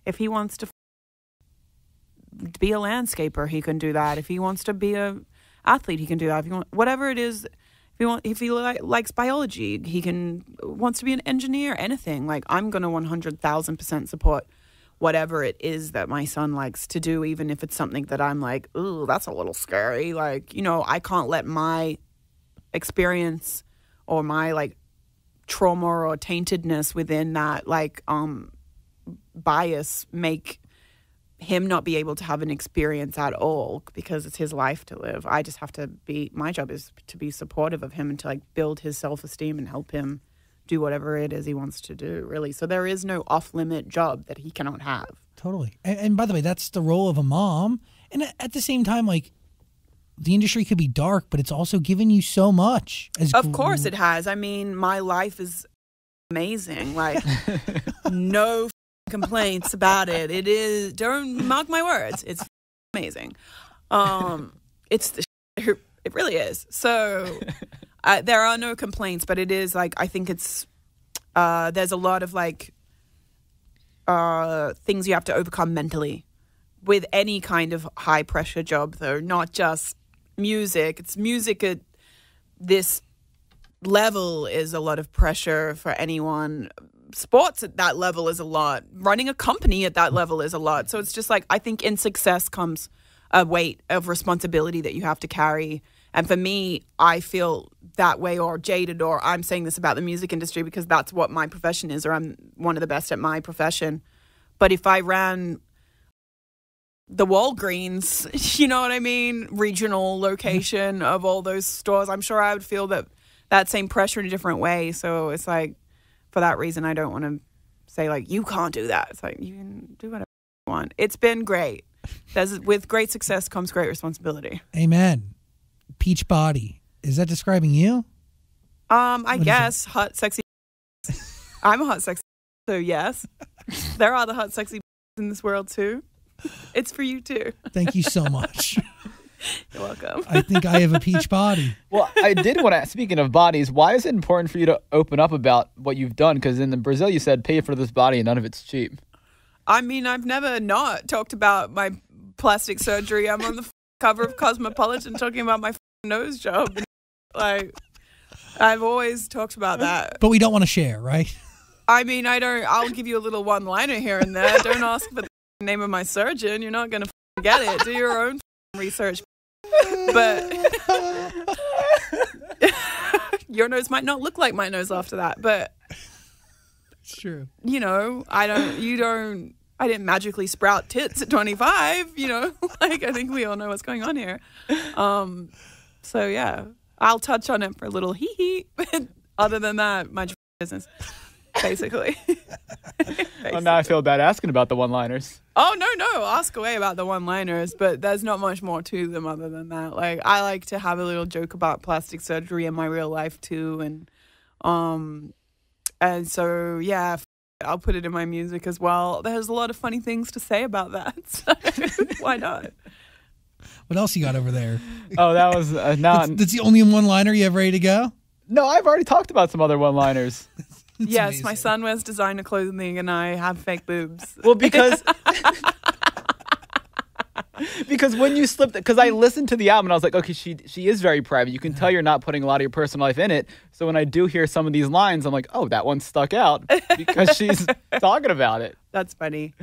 if he wants to f- be a landscaper, he can do that. If he wants to be a athlete, he can do that. If he want, whatever it is, if he want, if he li- likes biology, he can wants to be an engineer. Anything like I'm hundred thousand percent support whatever it is that my son likes to do, even if it's something that I'm like, ooh, that's a little scary. Like you know, I can't let my experience or my like trauma or taintedness within that like um bias make him not be able to have an experience at all because it's his life to live. I just have to be my job is to be supportive of him and to like build his self-esteem and help him do whatever it is he wants to do, really. So there is no off-limit job that he cannot have. Totally. And, and by the way, that's the role of a mom. And at the same time, like, the industry could be dark, but it's also given you so much. As Of course it has. I mean, my life is amazing. Like no complaints about it. It is don't mock my words. It's amazing. Um it's the it really is. So uh, there are no complaints, but it is like I think it's uh there's a lot of like uh things you have to overcome mentally with any kind of high pressure job though, not just music. It's music at this level is a lot of pressure for anyone. Sports at that level is a lot. Running a company at that level is a lot. So it's just like I think in success comes a weight of responsibility that you have to carry. And for me, I feel that way or jaded or I'm saying this about the music industry because that's what my profession is or I'm one of the best at my profession. But if I ran the Walgreens, you know what I mean, regional location of all those stores, I'm sure I would feel that that same pressure in a different way. So it's like for that reason, I don't want to say like you can't do that. It's like you can do whatever you want. It's been great. There's, with great success comes great responsibility. Amen. Peach body. Is that describing you? Um, I What guess hot, sexy. I'm a hot, sexy. So yes, there are the hot, sexy in this world too. It's for you too. Thank you so much. You're welcome. I think I have a peach body. Well, I did want to. Speaking of bodies, why is it important for you to open up about what you've done? Because in Brazil, you said pay for this body, and none of it's cheap. I mean, I've never not talked about my plastic surgery. I'm on the cover of Cosmopolitan talking about my nose job. Like, I've always talked about that. But we don't want to share, right? I mean, I don't. I'll give you a little one-liner here and there. Don't ask for the f- name of my surgeon. You're not gonna get it. Do your own research. But your nose might not look like my nose after that. But It's true. you know, I don't, you don't, I didn't magically sprout tits at 25, you know, like I think we all know what's going on here. Um, so yeah, I'll touch on it for a little hee hee. But other than that, my business, basically. Well, now I feel bad asking about the one-liners. Oh no, no, ask away about the one-liners, but there's not much more to them other than that. Like I like to have a little joke about plastic surgery in my real life too, and um, and so yeah, I'll put it in my music as well. There's a lot of funny things to say about that, so why not? What else you got over there? Oh, that was uh, now. That's, that's the only one liner you have ready to go? No, I've already talked about some other one-liners. yes, my son wears designer clothing and I have fake boobs. Well, because because when you slipped, it, because I listened to the album and I was like, okay, she she is very private. You can tell you're not putting a lot of your personal life in it. So when I do hear some of these lines, I'm like, oh, that one stuck out because she's talking about it. That's funny.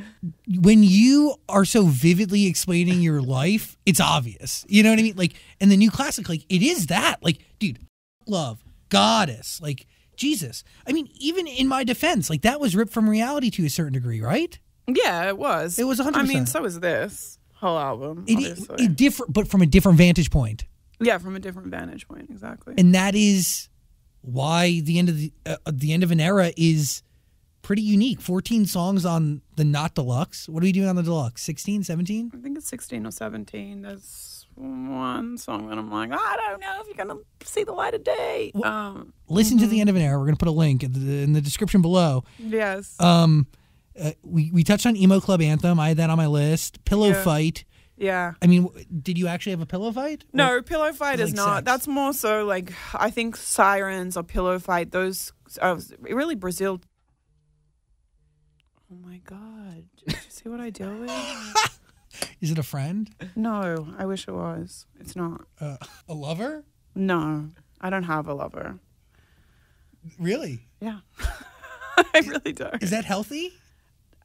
when you are so vividly explaining your life, it's obvious. You know what I mean? Like, and the new classic, like, it is that. Like, dude, love, goddess, like, Jesus. I mean, even in my defense, like, that was ripped from reality to a certain degree, right? Yeah, it was. It was one hundred. I mean, so is this whole album. It, obviously. it different, but from a different vantage point. yeah, from a different vantage point, exactly. And that is why the end of the, uh, the end of an era is pretty unique. 14 songs on the not deluxe. What are we doing on the deluxe? 16, 17? I think it's 16 or 17. There's one song that I'm like, I don't know if you're going to see the light of day. Um, Listen to the end of an era. We're going to put a link in the, in the description below. yes. Um, uh, we we touched on emo club anthem. I had that on my list. Pillow Yeah. fight. yeah. I mean, did you actually have a pillow fight? No, Or- pillow fight is like not. sex? That's more so like I think sirens or pillow fight. Those uh, really Brazil. Oh my god! Did you see what I deal with? is it a friend? No, I wish it was. It's not. Uh, a lover? No, I don't have a lover. Really? Yeah, I really don't. Is that healthy?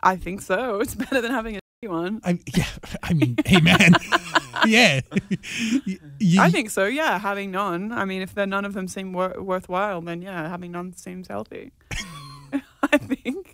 I think so. It's better than having a one. I yeah. I mean, hey man. yeah. You- I think so. Yeah, having none. I mean, if they're none of them seem wor- worthwhile, then yeah, having none seems healthy. I think.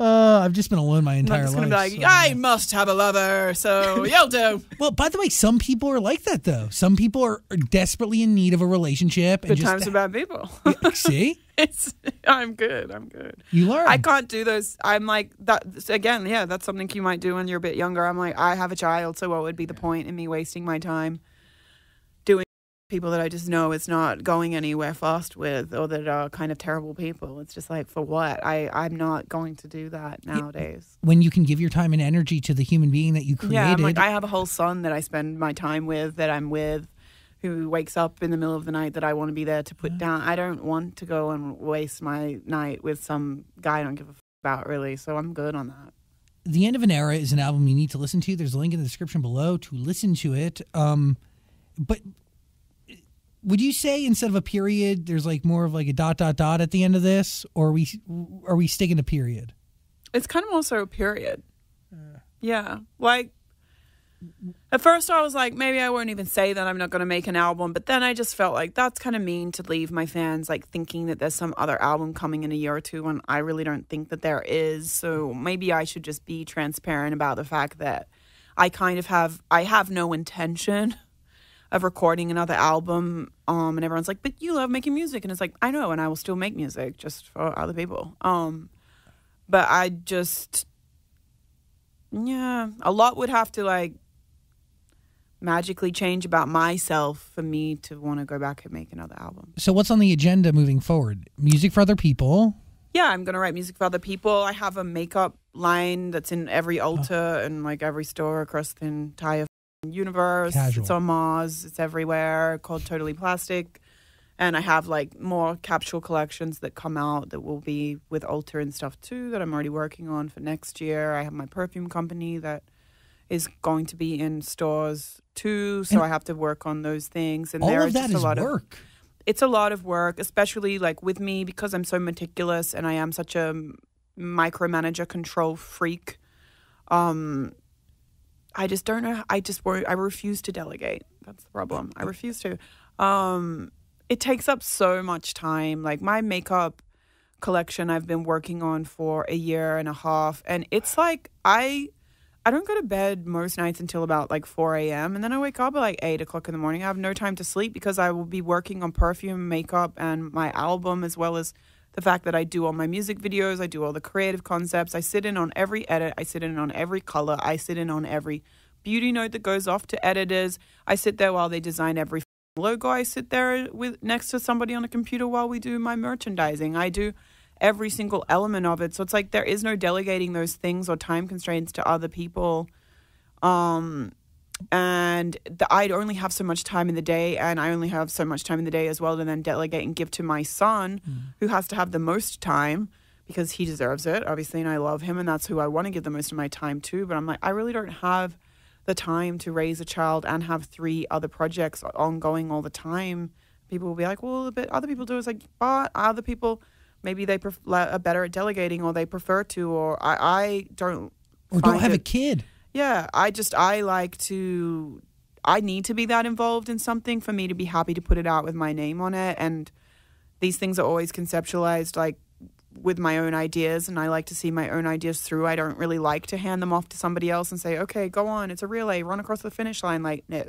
Uh, I've just been alone my I'm entire just life. gonna be like, so- I must have a lover, so you'll do. Well, by the way, some people are like that though. Some people are, are desperately in need of a relationship and Good just times with bad people. see it's I'm good. I'm good. you learn. I can't do those. I'm like that again. Yeah, that's something you might do when you're a bit younger. I'm like, I have a child, so what would be the point in me wasting my time people that I just know it's not going anywhere fast with, or that are kind of terrible people? It's just like, for what? I I'm not going to do that nowadays. when you can give your time and energy to the human being that you created. Yeah, like, I have a whole son that I spend my time with, that I'm with, who wakes up in the middle of the night that I want to be there to put down. I don't want to go and waste my night with some guy I don't give a f- about, really. So I'm good on that. the end of an era is an album you need to listen to. There's a link in the description below to listen to it. Um, but would you say instead of a period, there's like more of like a dot dot dot at the end of this, or are we are we sticking to a period? It's kind of also a period. Uh. Yeah. Like, at first I was like, maybe I won't even say that I'm not going to make an album. But then I just felt like that's kind of mean to leave my fans like thinking that there's some other album coming in a year or two when I really don't think that there is. So maybe I should just be transparent about the fact that I kind of have, I have no intention of recording another album. Um, and everyone's like, but you love making music. And it's like, I know, and I will still make music just for other people. Um, but I just, yeah, a lot would have to like magically change about myself for me to want to go back and make another album. So what's on the agenda moving forward? Music for other people. Yeah, I'm gonna write music for other people. I have a makeup line that's in every Ulta and like every store across the entire universe. Casual. It's on Mars. It's everywhere. Called Totally Plastic. And I have like more capsule collections that come out that will be with Ulta and stuff too that I'm already working on for next year. I have my perfume company that is going to be in stores too, so And I have to work on those things. And All there of that just is a lot of work. it's a lot of work, especially like with me because I'm so meticulous and I am such a micromanager control freak. Um, I just don't know. I just worry. I refuse to delegate. That's the problem. I refuse to. Um, it takes up so much time. Like my makeup collection, I've been working on for a year and a half, and it's like I. I don't go to bed most nights until about like 4 a.m. And then I wake up at like 8 o'clock in the morning. I have no time to sleep because I will be working on perfume, makeup, and my album, as well as the fact that I do all my music videos. I do all the creative concepts. I sit in on every edit. I sit in on every color. I sit in on every beauty note that goes off to editors. I sit there while they design every logo. I sit there with next to somebody on a computer while we do my merchandising. I do every single element of it. So it's like there is no delegating those things or time constraints to other people. Um and the, I'd only have so much time in the day, and I only have so much time in the day as well to then delegate and give to my son, mm. who has to have the most time because he deserves it, obviously, and I love him, and that's who I want to give the most of my time to. But I'm like, I really don't have the time to raise a child and have three other projects ongoing all the time. People will be like, well, but other people do. It's like, but other people, maybe they pref- are better at delegating, or they prefer to, or I, I don't. Or don't have a kid. Yeah, I just I like to I need to be that involved in something for me to be happy to put it out with my name on it and these things are always conceptualized like with my own ideas and I like to see my own ideas through. I don't really like to hand them off to somebody else and say, "Okay, go on, it's a relay, run across the finish line." Like, no.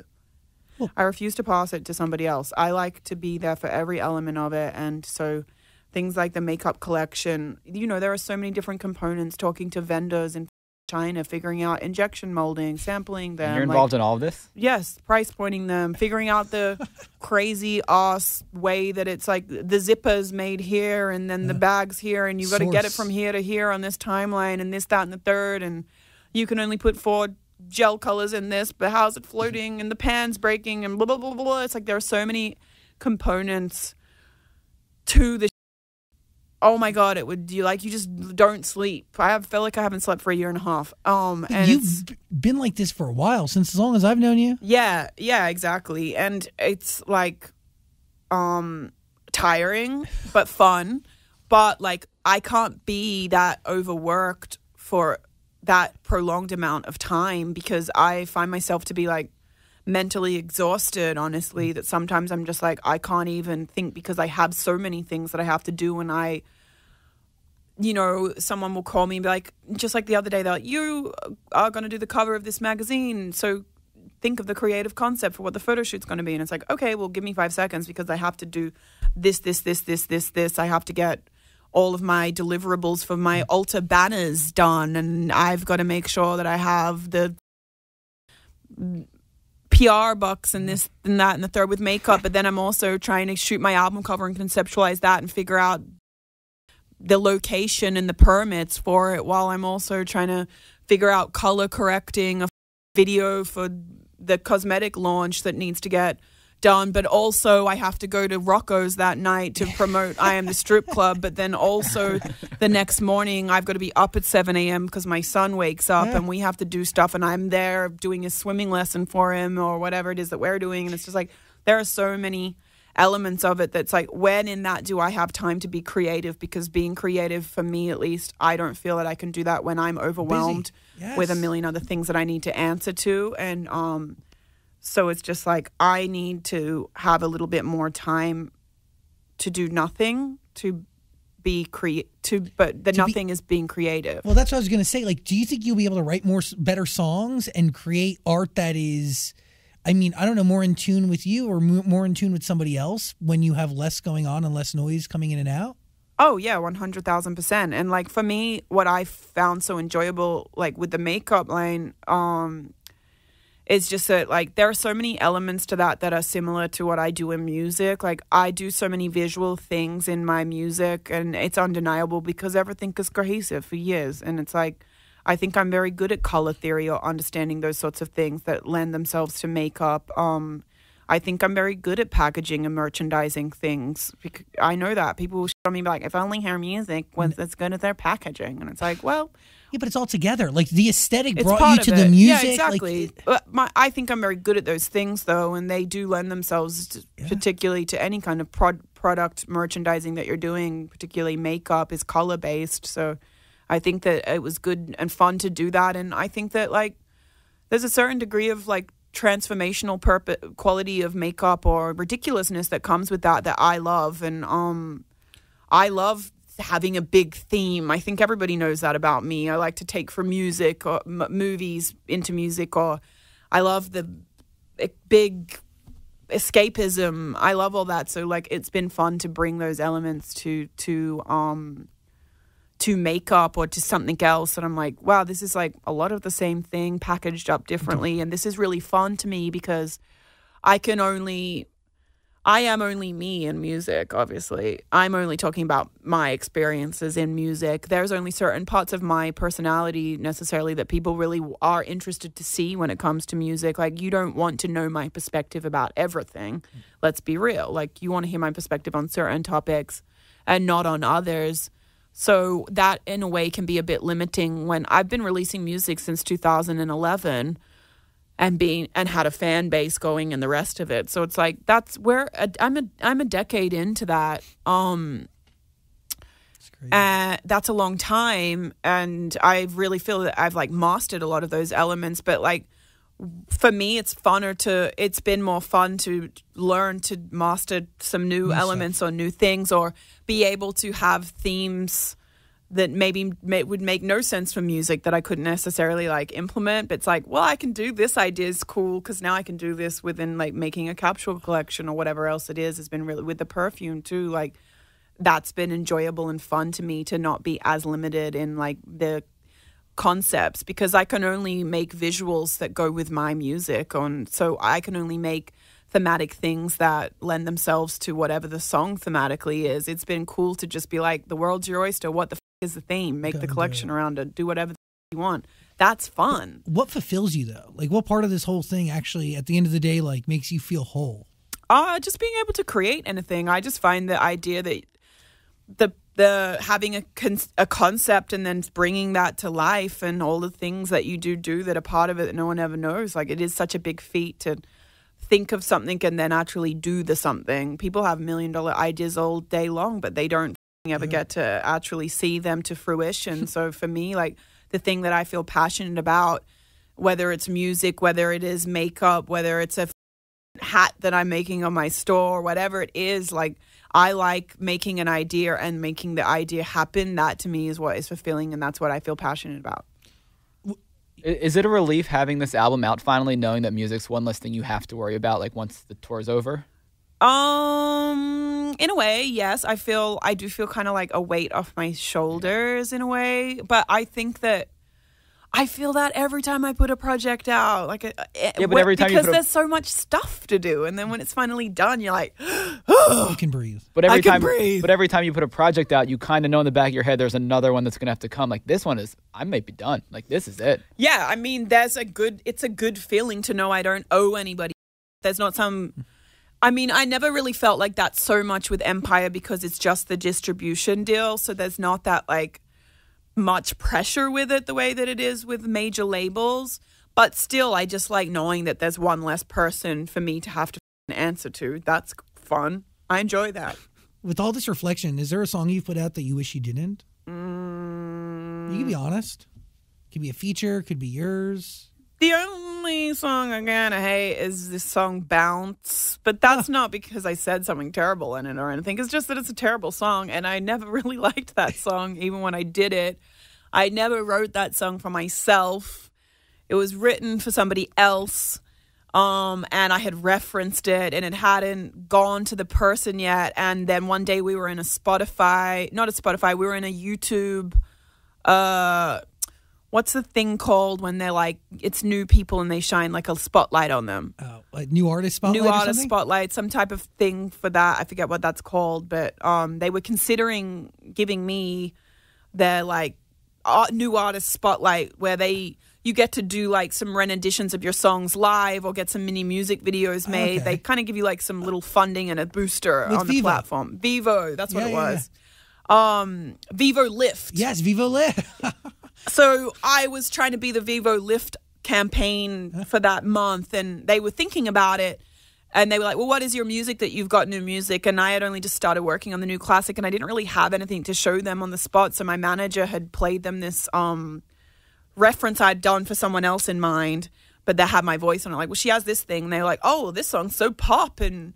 I refuse to pass it to somebody else. I like to be there for every element of it and so things like the makeup collection, you know, there are so many different components talking to vendors in China, figuring out injection molding, sampling them. And you're like- involved in all of this. Yes, price pointing them, figuring out the crazy ass way that it's like the zippers made here and then the bags here, and you've got to get it from here to here on this timeline and this, that, and the third, and you can only put four gel colors in this, but how's it mm-hmm. floating and the pan's breaking and blah blah blah blah. blah. It's like there are so many components to the. Oh my god! It would you like you just don't sleep. I have feel like I haven't slept for a year and a half. Um, and You've been like this for a while, since as long as I've known you. yeah, yeah, exactly. And it's like um tiring but fun. But like I can't be that overworked for that prolonged amount of time because I find myself to be like mentally exhausted honestly that sometimes I'm just like I can't even think because I have so many things that I have to do and I you know, someone will call me and be like, just like the other day, they're like, you are going to do the cover of this magazine. So think of the creative concept for what the photo shoot's going to be. And it's like, okay, well, give me five seconds because I have to do this, this, this, this, this, this. I have to get all of my deliverables for my Ulta banners done. And I've got to make sure that I have the PR bucks and this and that and the third with makeup. But then I'm also trying to shoot my album cover and conceptualize that and figure out the location and the permits for it while I'm also trying to figure out color correcting a video for the cosmetic launch that needs to get done but also I have to go to Rocco's that night to promote I am the strip club but then also the next morning I've got to be up at 7 a.m. because my son wakes up and we have to do stuff and I'm there doing a swimming lesson for him or whatever it is that we're doing and it's just like there are so many elements of it that's like when in that do I have time to be creative? Because being creative for me at least I don't feel that I can do that when I'm overwhelmed with a million other things that I need to answer to and um so it's just like I need to have a little bit more time to do nothing to be create to but the be- nothing is being creative Well, that's what I was gonna say. Like, do you think you'll be able to write more, better songs and create art that is, I mean, I don't know, more in tune with you or more in tune with somebody else when you have less going on and less noise coming in and out? Oh yeah, one hundred thousand percent. And like for me, what I found so enjoyable, like with the makeup line, um, is just that like there are so many elements to that that are similar to what I do in music. Like I do so many visual things in my music, and it's undeniable because everything is cohesive for years. And it's like I think I'm very good at color theory or understanding those sorts of things that lend themselves to makeup. Um, I think I'm very good at packaging and merchandising things. I know that people will shit on me like, if I only her music was as good as their packaging, and it's like, well, Yeah, but it's all together. Like the aesthetic it's brought you to the music. Yeah, exactly. But my, I think I'm very good at those things, though, and they do lend themselves to, particularly to any kind of prod, product merchandising that you're doing. Particularly makeup is color based, so I think that it was good and fun to do that. And I think that like there's a certain degree of like transformational purpose quality of makeup or ridiculousness that comes with that that I love and um I love having a big theme. I think everybody knows that about me. I like to take from music or m- movies into music or I love the big escapism. I love all that. So like it's been fun to bring those elements to to um to makeup or to something else and I'm like, wow, this is like a lot of the same thing packaged up differently and this is really fun to me because I can only I am only me in music, obviously. I'm only talking about my experiences in music. There's only certain parts of my personality necessarily that people really are interested to see when it comes to music. Like, you don't want to know my perspective about everything. Let's be real. Like, you want to hear my perspective on certain topics and not on others. So, that in a way can be a bit limiting when I've been releasing music since 2011 and being and had a fan base going and the rest of it. So it's like that's where I'm a I'm a decade into that. Um and that's a long time and I really feel that I've like mastered a lot of those elements but like for me it's funner to it's been more fun to learn to master some new, elements or new things or be able to have themes that maybe may, would make no sense for music that I couldn't necessarily like implement. But it's like, well, I can do this idea is cool because now I can do this within like making a capsule collection or whatever else it is. Has been really with the perfume too. Like that's been enjoyable and fun to me to not be as limited in like the concepts because I can only make visuals that go with my music on so I can only make thematic things that lend themselves to whatever the song thematically is. It's been cool to just be like the world's your oyster, what the is the theme? Make the collection it. around it, do whatever the you want. That's fun. what fulfills you though? Like, what part of this whole thing actually, at the end of the day, like makes you feel whole? Uh, just being able to create anything. I just find the idea that the the having a con- a concept and then bringing that to life and all the things that you do do that are part of it that no one ever knows. Like it is such a big feat to think of something and then actually do the something. People have million dollar ideas all day long, but they don't ever get to actually see them to fruition. so for me, like the thing that I feel passionate about, whether it's music, whether it is makeup, whether it's a hat that I'm making on my store, whatever it is, like I like making an idea and making the idea happen. That to me is what is fulfilling and that's what I feel passionate about. Is it a relief having this album out finally, knowing that music's one less thing you have to worry about, like once the tour's over? Um, in a way, yes. I feel I do feel kind of like a weight off my shoulders in a way, but I think that I feel that every time I put a project out, like uh, Yeah, but every time because a- there's so much stuff to do, and then when it's finally done, you're like, oh, You can breathe. But every I can time, breathe. but every time you put a project out, you kind of know in the back of your head there's another one that's gonna have to come. Like this one is, I might be done. Like this is it. Yeah, I mean, there's a good. It's a good feeling to know I don't owe anybody. There's not some. I mean, I never really felt like that so much with Empire because it's just the distribution deal. So there's not that like much pressure with it the way that it is with major labels. But still, I just like knowing that there's one less person for me to have to answer to. That's fun. I enjoy that. With all this reflection, is there a song you've put out that you wish you didn't? Mm. You can be honest. Could be a feature, could be yours. The only song I kind of hate is this song Bounce, but that's not because I said something terrible in it or anything. It's just that it's a terrible song, and I never really liked that song, even when I did it. I never wrote that song for myself. It was written for somebody else, um, and I had referenced it, and it hadn't gone to the person yet. And then one day we were in a Spotify, not a Spotify, we were in a YouTube uh what's the thing called when they're like it's new people and they shine like a spotlight on them? Uh, like new artist spotlight. new artist spotlight some type of thing for that. I forget what that's called but um they were considering giving me their like art, new artist spotlight where they you get to do like some renditions of your songs live or get some mini music videos made. Okay. they kind of give you like some little funding and a booster With on the platform. Vevo that's what Yeah, it yeah, was. Um Vevo lift. Yes, Vevo Lit. so I was trying to be the Vevo Lift campaign for that month, and they were thinking about it. And they were like, "Well, what is your music that you've got new music?" And I had only just started working on the new classic, and I didn't really have anything to show them on the spot. So my manager had played them this um, reference I'd done for someone else in mind, but they had my voice on it. Like, well, she has this thing. And they were like, "Oh, this song's so pop and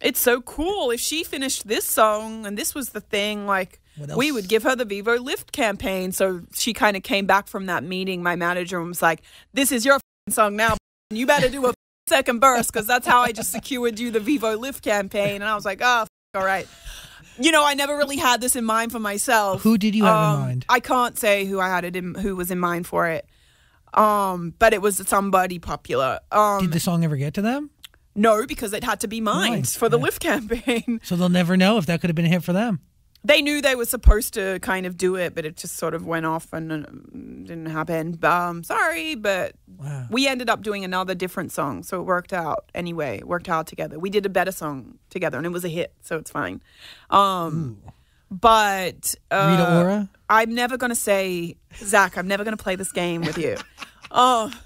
it's so cool. If she finished this song and this was the thing, like." We would give her the Vevo Lift campaign. So she kind of came back from that meeting. My manager was like, This is your song now. You better do a second verse because that's how I just secured you the Vivo Lift campaign. And I was like, Oh, all right. You know, I never really had this in mind for myself. Who did you have in Um, mind? I can't say who I had it in, who was in mind for it. Um, but it was somebody popular. Um, Did the song ever get to them? No, because it had to be mine Mine, for the yeah. Lift campaign. So they'll never know if that could have been a hit for them. They knew they were supposed to kind of do it, but it just sort of went off and uh, didn't happen. Um, sorry, but Wow. we ended up doing another different song, so it worked out anyway. It worked out together. We did a better song together, and it was a hit, so it's fine. Um, but uh, Rita Ora? I'm never gonna say Zach. I'm never gonna play this game with you. oh.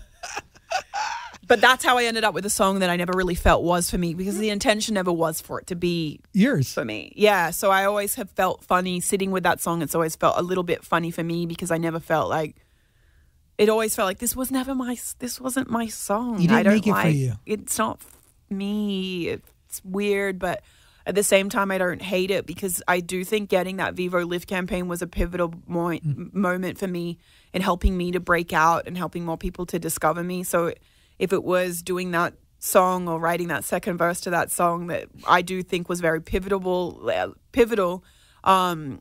But that's how I ended up with a song that I never really felt was for me because the intention never was for it to be Yours. for me. Yeah, so I always have felt funny sitting with that song. It's always felt a little bit funny for me because I never felt like it always felt like this was never my this wasn't my song. You didn't I don't make it for you. it's not me. It's weird, but at the same time I don't hate it because I do think getting that Vevo Lift campaign was a pivotal mo- Mm. moment for me in helping me to break out and helping more people to discover me. So if it was doing that song or writing that second verse to that song that I do think was very pivotal uh, pivotal um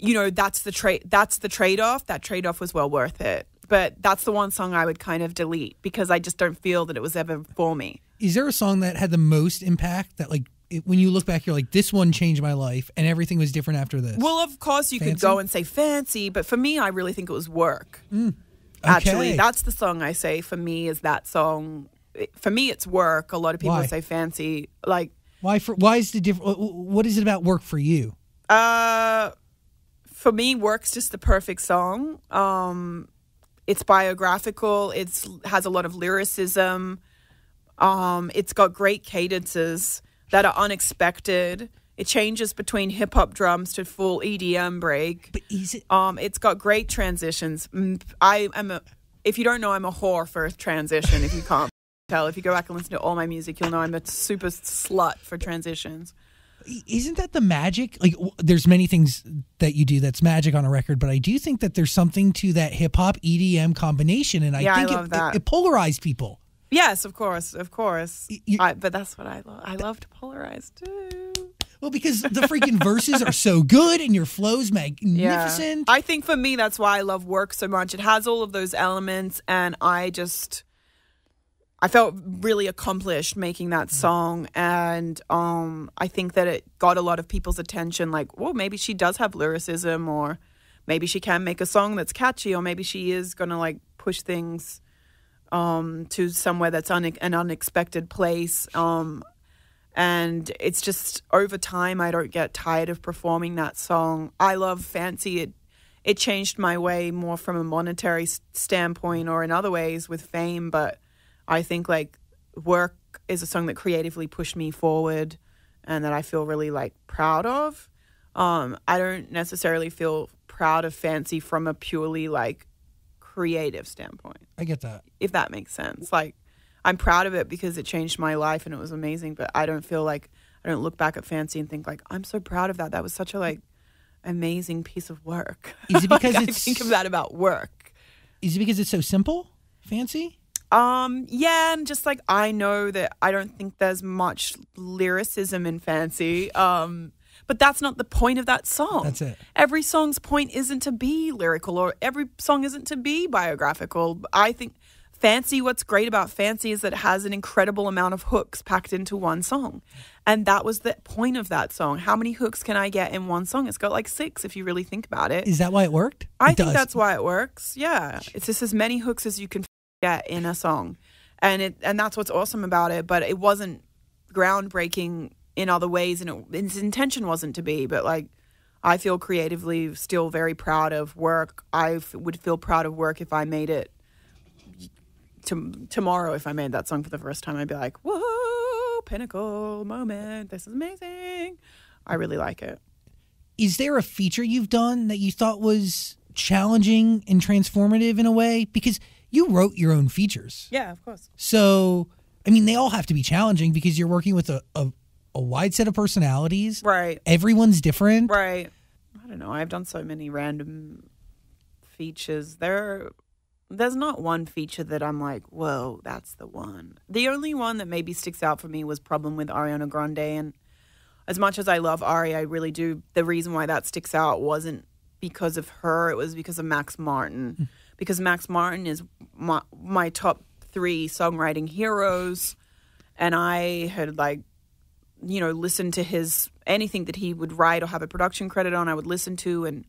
you know that's the trade that's the trade-off. That trade-off was well worth it. But that's the one song I would kind of delete because I just don't feel that it was ever for me. Is there a song that had the most impact that like it, when you look back you're like this one changed my life and everything was different after this? well of course you could go and say fancy but for me I really think it was work. Actually Okay. that's the song I say for me is that song for me it's work a lot of people Why? say fancy like why for why is the different what is it about work for you? Uh, for me, work's just the perfect song. Um, it's biographical. It's has a lot of lyricism. Um, it's got great cadences that are unexpected. It changes between hip hop drums to full EDM break. But is it Um, it's got great transitions. Mm, I am a. If you don't know, I'm a whore for a transition. If you can't tell, if you go back and listen to all my music, you'll know I'm a super slut for transitions. isn't that the magic? Like, w- there's many things that you do that's magic on a record, but I do think that there's something to that hip hop EDM combination, and I Yeah, I think love it. It, it polarized people. Yes, of course, of course. You- I, but that's what I love. I love to polarize too. Well, because the freaking verses are so good and your flow's magnificent. I think for me, that's why I love work so much. It has all of those elements, and I just, I felt really accomplished making that song, and um, I think that it got a lot of people's attention. Like, well, maybe she does have lyricism, or maybe she can make a song that's catchy, or maybe she is gonna like push things um, to somewhere that's un- an unexpected place. Um, and it's just over time I don't get tired of performing that song. I love Fancy. It it changed my way more from a monetary standpoint or in other ways with fame, but I think like work is a song that creatively pushed me forward and that I feel really like proud of. Um, I don't necessarily feel proud of Fancy from a purely like creative standpoint I get that. if that makes sense. Like, I'm proud of it because it changed my life and it was amazing. But I don't feel like I don't look back at Fancy and think like I'm so proud of that. That was such a like amazing piece of work. Is it Like, because I think of that about work? Is it because it's so simple, fancy? Um, yeah, and just like I know that I don't think there's much lyricism in Fancy. Um, but that's not the point of that song. That's it. Every song's point isn't to be lyrical or every song isn't to be biographical. I think Fancy, what's great about Fancy is that it has an incredible amount of hooks packed into one song. And that was the point of that song. How many hooks can I get in one song? It's got like six if you really think about it. Is that why it worked? I It think does. that's why it works. Yeah, it's just as many hooks as you can get in a song, and it and that's what's awesome about it. But it wasn't groundbreaking in other ways, and it, its intention wasn't to be. But like, I feel creatively still very proud of work. I f- would feel proud of work if I made it. To, tomorrow, if I made that song for the first time, I'd be like, "Whoa, pinnacle moment! This is amazing." I really like it. Is there a feature you've done that you thought was challenging and transformative in a way? Because you wrote your own features. Yeah, of course. So, I mean, they all have to be challenging because you're working with a, a, a wide set of personalities. Right. Everyone's different. Right. I don't know. I've done so many random features. There, there's not one feature that I'm like, whoa, that's the one. The only one that maybe sticks out for me was problem with Ariana Grande. And as much as I love Ari, I really do. The reason why that sticks out wasn't because of her. It was because of Max Martin. Hmm. Because Max Martin is my, my top three songwriting heroes and I had like, you know, listened to his anything that he would write or have a production credit on. I would listen to, and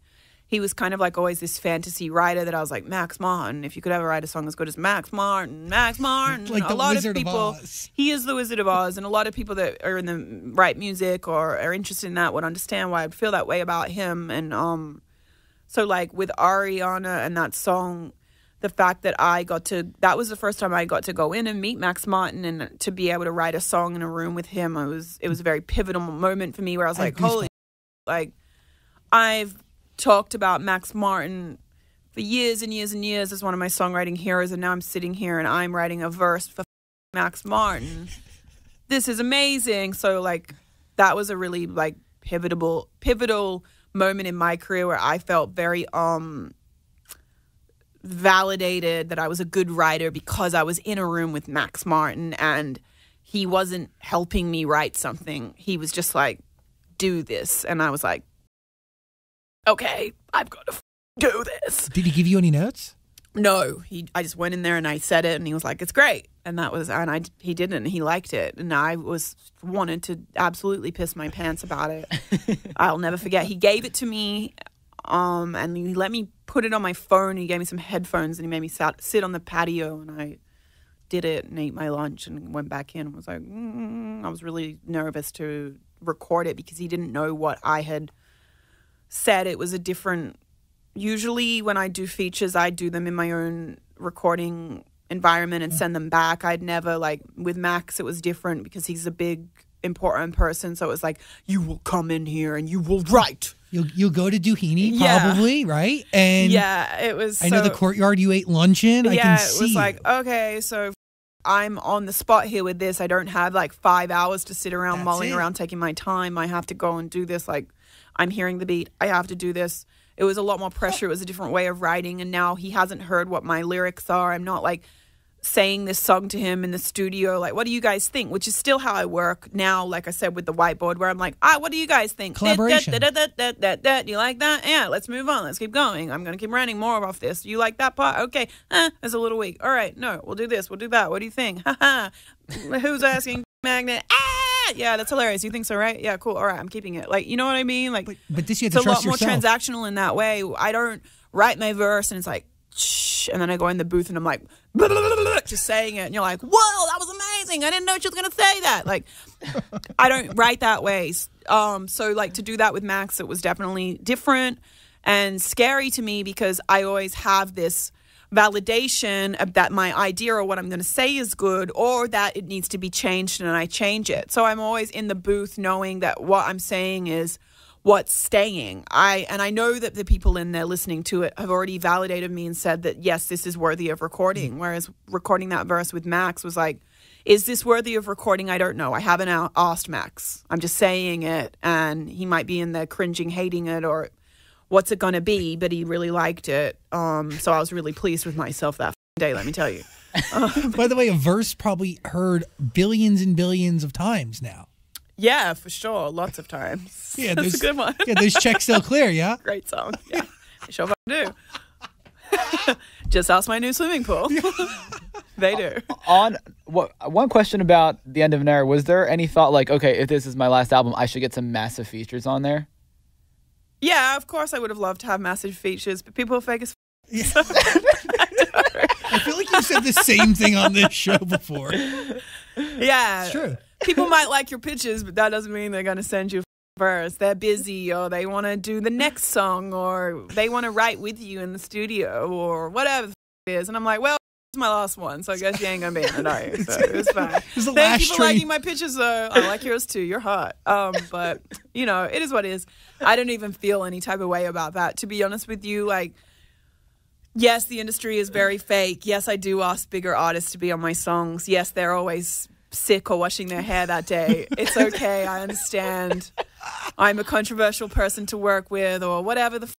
he was kind of like always this fantasy writer that I was like Max Martin. If you could ever write a song as good as Max Martin, Max Martin, Like a lot Wizard of of people. Oz. He is the Wizard of Oz, and a lot of people that are in the write music or are interested in that would understand why I'd feel that way about him. And um, so like with Ariana and that song, the fact that I got to that was the first time I got to go in and meet Max Martin and to be able to write a song in a room with him. It was it was a very pivotal moment for me where I was I like, holy, like I've talked about Max Martin for years and years and years as one of my songwriting heroes, and now I'm sitting here and I'm writing a verse for Max Martin. This is amazing. So like that was a really like pivotal pivotal moment in my career where I felt very um validated that I was a good writer because I was in a room with Max Martin and he wasn't helping me write something. He was just like, do this. And I was like, okay, I've got to f- do this. Did he give you any notes? No, he. I just went in there and I said it, and he was like, "It's great," and that was, and I he didn't, he liked it, and I was wanted to absolutely piss my pants about it. I'll never forget. He gave it to me, um, and he let me put it on my phone. He gave me some headphones, and he made me sat, sit on the patio, and I did it and ate my lunch and went back in. and was like, mm, I was really nervous to record it because he didn't know what I had said. It was a different. Usually, when I do features, I do them in my own recording environment and mm. send them back. I'd never like with Max. It was different because he's a big important person. So it was like, you will come in here and you will write. You'll you'll go to Duhini Yeah. probably, right? And yeah, it was. I know the courtyard you ate lunch in. I yeah, it was like, okay, so I'm on the spot here with this. I don't have like five hours to sit around That's mulling it. around taking my time. I have to go and do this. Like, I'm hearing the beat. I have to do this. It was a lot more pressure. It was a different way of writing. And now he hasn't heard what my lyrics are. I'm not like saying this song to him in the studio. Like, what do you guys think? Which is still how I work now, like I said, with the whiteboard, where I'm like, ah, what do you guys think? Collaboration. Da, da, da, da, da, da. You like that? Yeah, let's move on. Let's keep going. I'm going to keep writing more off this. You like that part? Okay. Eh, it's a little weak. All right. No, we'll do this. We'll do that. What do you think? Ha ha. Who's asking? Magnet. Ah! Yeah, that's hilarious. You think so, right? Yeah, cool. All right. I'm keeping it. Like, you know what I mean? Like, but, but this you have it's to a lot trust more yourself. transactional in that way. I don't write my verse and it's like, shh, and then I go in the booth and I'm like, just saying it, and you're like, whoa, that was amazing. I didn't know she was gonna say that. Like, I don't write that way. Um, so like to do that with Max, it was definitely different and scary to me because I always have this validation of that my idea or what I'm going to say is good or that it needs to be changed and I change it. So I'm always in the booth knowing that what I'm saying is what's staying. I and I know that the people in there listening to it have already validated me and said that yes, this is worthy of recording. Mm-hmm. Whereas recording that verse with Max was like, is this worthy of recording? I don't know. I haven't asked Max. I'm just saying it, and he might be in there cringing, hating it, or what's it gonna be? But he really liked it. Um, so I was really pleased with myself that day. Let me tell you. By the way, a verse probably heard billions and billions of times now. Yeah, for sure. Lots of times. Yeah, that's a good one. Yeah, those checks still clear. Yeah. Great song. Yeah, I sure do. Just ask my new swimming pool. they do. On what one question about the end of an era was there any thought like okay if this is my last album I should get some massive features on there Yeah, of course I would have loved to have massive features, but people are fake as. I feel like you said the same thing on this show before. Yeah, It's true. people might like your pitches, but that doesn't mean they're going to send you verse. They're busy, or they want to do the next song, or they want to write with you in the studio, or whatever the it is. And I'm like, well, it's my last one, so I guess you ain't gonna be in it, are you? So it's fine. It's the Thank you for liking my pictures, though. I like yours too. You're hot. Um, but you know, it is what it is. I don't even feel any type of way about that. To be honest with you, like. Yes, the industry is very fake. Yes, I do ask bigger artists to be on my songs. Yes, they're always sick or washing their hair that day. It's okay. I understand. I'm a controversial person to work with or whatever the f-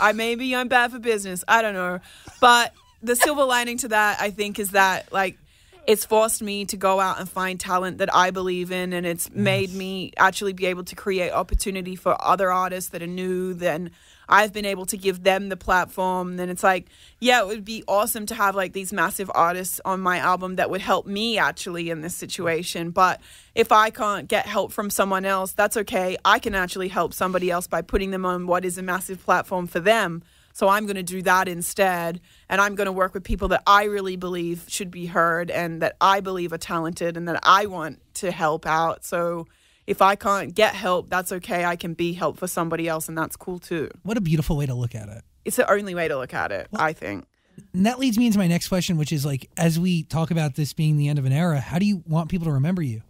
I maybe I'm bad for business. I don't know. But the silver lining to that I think is that like it's forced me to go out and find talent that I believe in, and it's made me actually be able to create opportunity for other artists that are new. Then I've been able to give them the platform. Then it's like, yeah, it would be awesome to have like these massive artists on my album that would help me actually in this situation. But if I can't get help from someone else, that's okay. I can actually help somebody else by putting them on what is a massive platform for them. So I'm going to do that instead. And I'm going to work with people that I really believe should be heard and that I believe are talented and that I want to help out. So if I can't get help, that's okay. I can be help for somebody else, and that's cool too. What a beautiful way to look at it. It's the only way to look at it, I think. And that leads me into my next question, which is like, as we talk about this being the end of an era, how do you want people to remember you?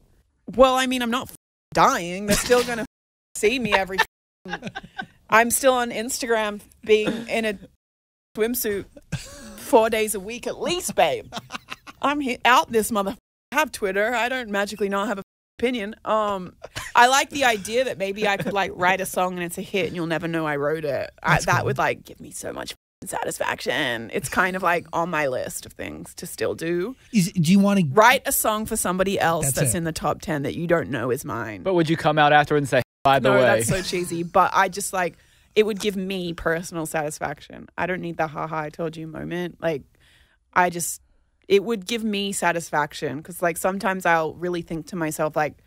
Well, I mean, I'm not dying. They're still going to see me every. I'm still on Instagram being in a swimsuit four days a week at least, babe. I'm he- out this mother. I have Twitter. I don't magically not have a opinion. Um, I like the idea that maybe I could like write a song and it's a hit and you'll never know I wrote it. I, that cool. would like give me so much satisfaction. It's kind of like on my list of things to still do. Is do you want to? Write a song for somebody else That's that's, in the top 10 that you don't know is mine. But would you come out afterward and say, by the no, way, that's so cheesy. But I just like it would give me personal satisfaction. I don't need the haha I told you moment. Like I just it would give me satisfaction because like sometimes I'll really think to myself like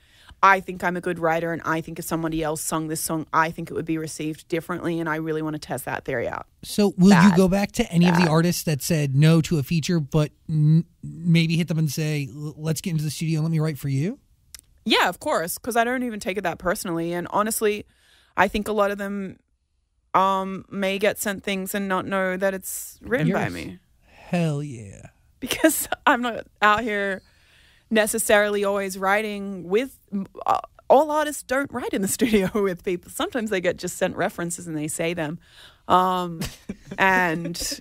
I think I'm a good writer and I think if somebody else sung this song, I think it would be received differently and I really want to test that theory out. So will you go back to any of the artists that said no to a feature, but n- maybe hit them and say, "Let's get into the studio and let me write for you"? Yeah, of course, because I don't even take it that personally. And honestly, I think a lot of them um, may get sent things and not know that it's written by me Hell yeah! because I'm not out here necessarily always writing with. Uh, all artists don't write in the studio with people. Sometimes they get just sent references and they say them, um, and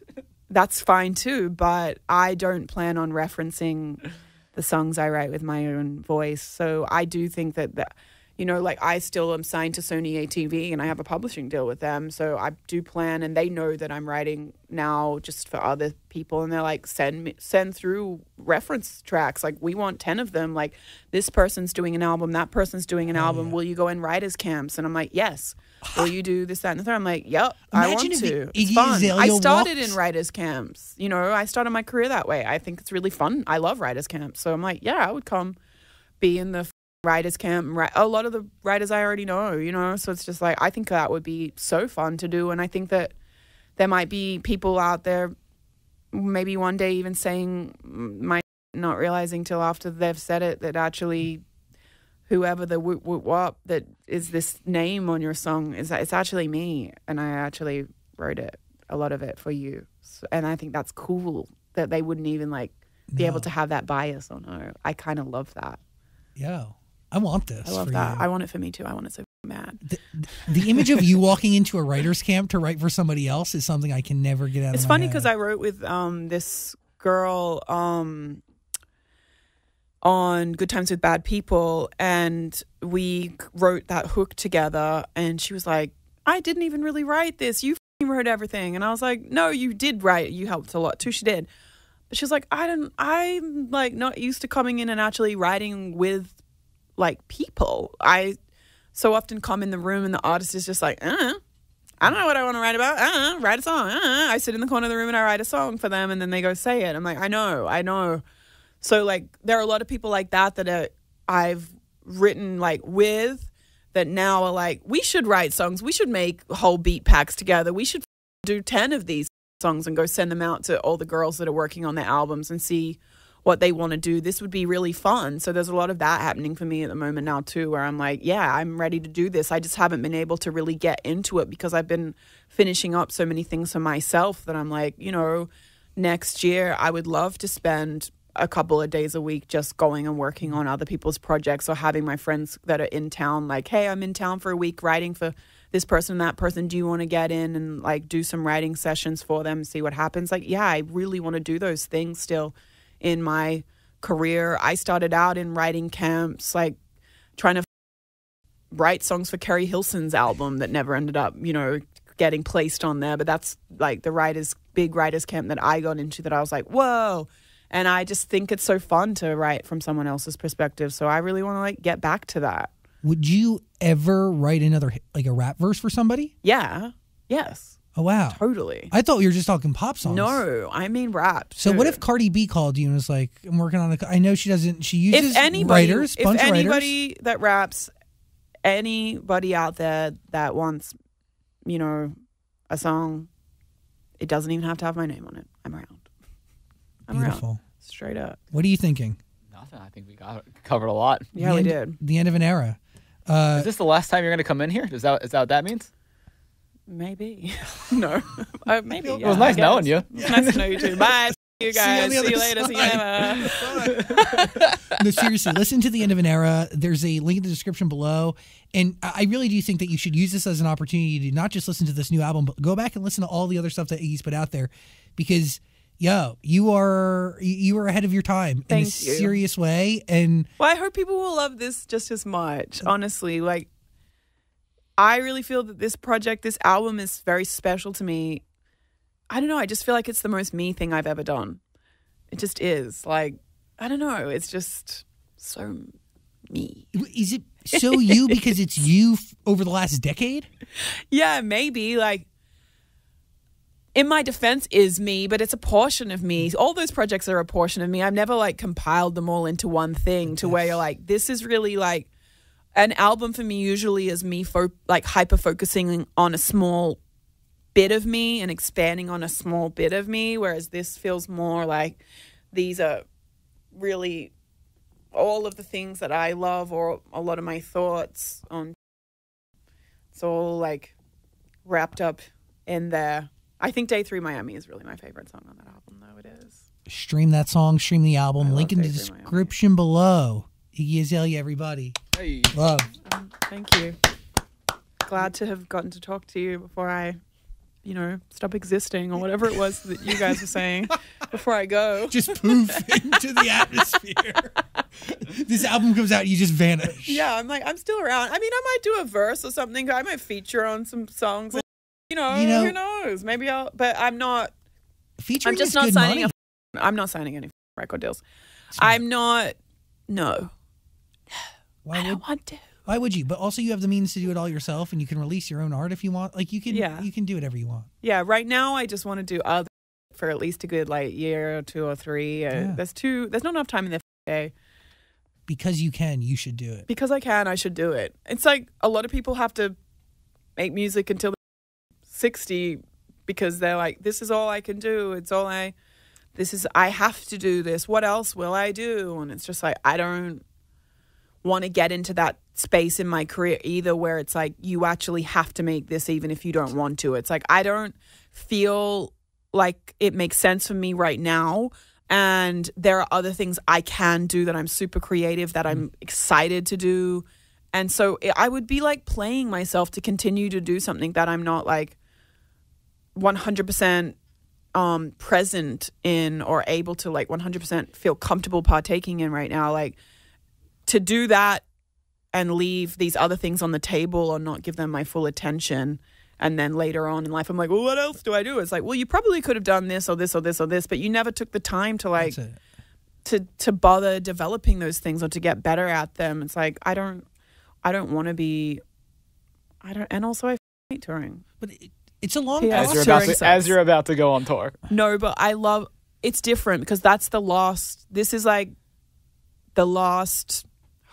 that's fine too. But I don't plan on referencing the songs I write with my own voice. So I do think that that you know, like I still am signed to Sony ATV and I have a publishing deal with them. So I do plan and they know that I'm writing now just for other people and they're like send me send through reference tracks. Like we want 10 of them. Like this person's doing an album, that person's doing an album. Will you go in writers camps? And I'm like, "Yes." Will you do this that and the third? I'm like, "Yep, I want to." It's fun. I started walked- in writers camps. You know, I started my career that way. I think it's really fun. I love writers camps. So I'm like, "Yeah, I would come be in the writers camp write a lot of the writers I already know, you know. So it's just like I think that would be so fun to do, and I think that there might be people out there, maybe one day even saying mm, my not realizing till after they've said it that actually whoever the whoop whoop wop that is this name on your song is that it's actually me, and I actually wrote it a lot of it for you, so, and I think that's cool that they wouldn't even like be able to have that bias on her. I kind of love that. Yeah, I want this. I love that. you. I want it for me too. I want it so mad. the, the image of you walking into a writer's camp to write for somebody else is something I can never get out It's of my funny because I wrote with um this girl um on Good Times with Bad People, and we wrote that hook together. And she was like, "I didn't even really write this. You wrote everything." And I was like, "No, you did write. You helped a lot too. She did." But she was like, "I don't. I'm like not used to coming in and actually writing with like people. I so often come in the room and the artist is just like, uh, I don't know what I want to write about. Uh, write a song. Uh, I sit in the corner of the room and I write a song for them, and then they go say it. I'm like, I know, I know. So like, there are a lot of people like that that are, I've written like with that now are like, we should write songs. We should make whole beat packs together. We should do ten of these songs and go send them out to all the girls that are working on their albums and see what they want to do. This would be really fun. So there's a lot of that happening for me at the moment now too, where I'm like, yeah, I'm ready to do this. I just haven't been able to really get into it because I've been finishing up so many things for myself that I'm like, you know, next year I would love to spend a couple of days a week just going and working on other people's projects or having my friends that are in town like, hey, I'm in town for a week writing for this person and that person. Do you want to get in and like do some writing sessions for them, see what happens? Like, yeah, I really want to do those things still in my career. I started out in writing camps, like trying to write songs for Keri Hilson's album that never ended up, you know, getting placed on there. But that's like the writers, big writers camp that I got into that I was like, whoa. And I just think it's so fun to write from someone else's perspective. So I really want to like get back to that. Would you ever write another like a rap verse for somebody? Yeah. Yes. Oh wow. Totally. I thought we were just talking pop songs. No, I mean rap. So what if Cardi B called you and was like, "I'm working on a." I know she doesn't. She uses if anybody, writers, if bunch of writers. anybody that raps, anybody out there that wants, you know, a song, it doesn't even have to have my name on it. I'm around. I'm around. Beautiful. Straight up. What are you thinking? Nothing. I think we got covered a lot. Yeah, the we end, did. The end of an era. Uh, Is this the last time you're going to come in here? Is that is that what that means? Maybe. no. Uh, maybe. it was nice knowing you. nice to know you too. Bye. See you See you guys. See you, other later. See you later. no, seriously, listen to the end of an era. There's a link in the description below, and I I really do think that you should use this as an opportunity to not just listen to this new album, but go back and listen to all the other stuff that he's put out there, because yo, you are you- you are ahead of your time in a you. serious way, and Well, I hope people will love this just as much. Honestly, like I really feel that this project, this album is very special to me. I don't know, I just feel like it's the most me thing I've ever done. It just is. Like, I don't know, it's just so me. is it so you because it's you f- over the last decade? Yeah, maybe like in my defense is me, but it's a portion of me. All those projects are a portion of me. I've never like compiled them all into one thing to where you're like, this is really like an album for me usually is me fo- like hyper focusing on a small bit of me and expanding on a small bit of me whereas this feels more like these are really all of the things that I love or a lot of my thoughts on it's all like wrapped up in there. I think Day Three Miami is really my favorite song on that album, though it is. Stream that song, stream the album. I Link in the Daydream Miami. description below. Iggy Azalea, everybody. Hey. Love. Um, thank you. Glad to have gotten to talk to you before I, you know, stop existing or whatever it was that you guys were saying before I go. Just poof into the atmosphere. this album comes out, you just vanish. Yeah, I'm like, I'm still around. I mean, I might do a verse or something. I might feature on some songs. and, you, know, you know- who knows? Maybe I'll, but I'm not. Featuring I'm just not signing. money. A, I'm not signing any record deals. Smart. I'm not. No, Why I would, don't want to. why would you? But also, you have the means to do it all yourself, and you can release your own art if you want. Like you can, Yeah. you can do whatever you want. Yeah, right now I just want to do other for at least a good like year or two or three. Uh, Yeah. There's too. There's not enough time in the day. Because you can, you should do it. Because I can, I should do it. It's like a lot of people have to make music until they're 60 because they're like, this is all I can do. It's all I, this is, I have to do this. What else will I do? And it's just like, I don't want to get into that space in my career either where it's like, you actually have to make this even if you don't want to. It's like, I don't feel like it makes sense for me right now. And there are other things I can do that I'm super creative, that I'm excited to do. And so I- I would be like playing myself to continue to do something that I'm not like 100% um, present in or able to like 100% feel comfortable partaking in right now. Like to do that and leave these other things on the table or not give them my full attention. And then later on in life, I'm like, well, what else do I do? It's like, well, you probably could have done this or this or this or this, but you never took the time to like to to bother developing those things or to get better at them. It's like I don't I don't want to be I don't and also I hate touring. But it, it's a long Yeah. As process. you're about to, as you're about to go on tour. No, but I love it's different because that's the last this is like the last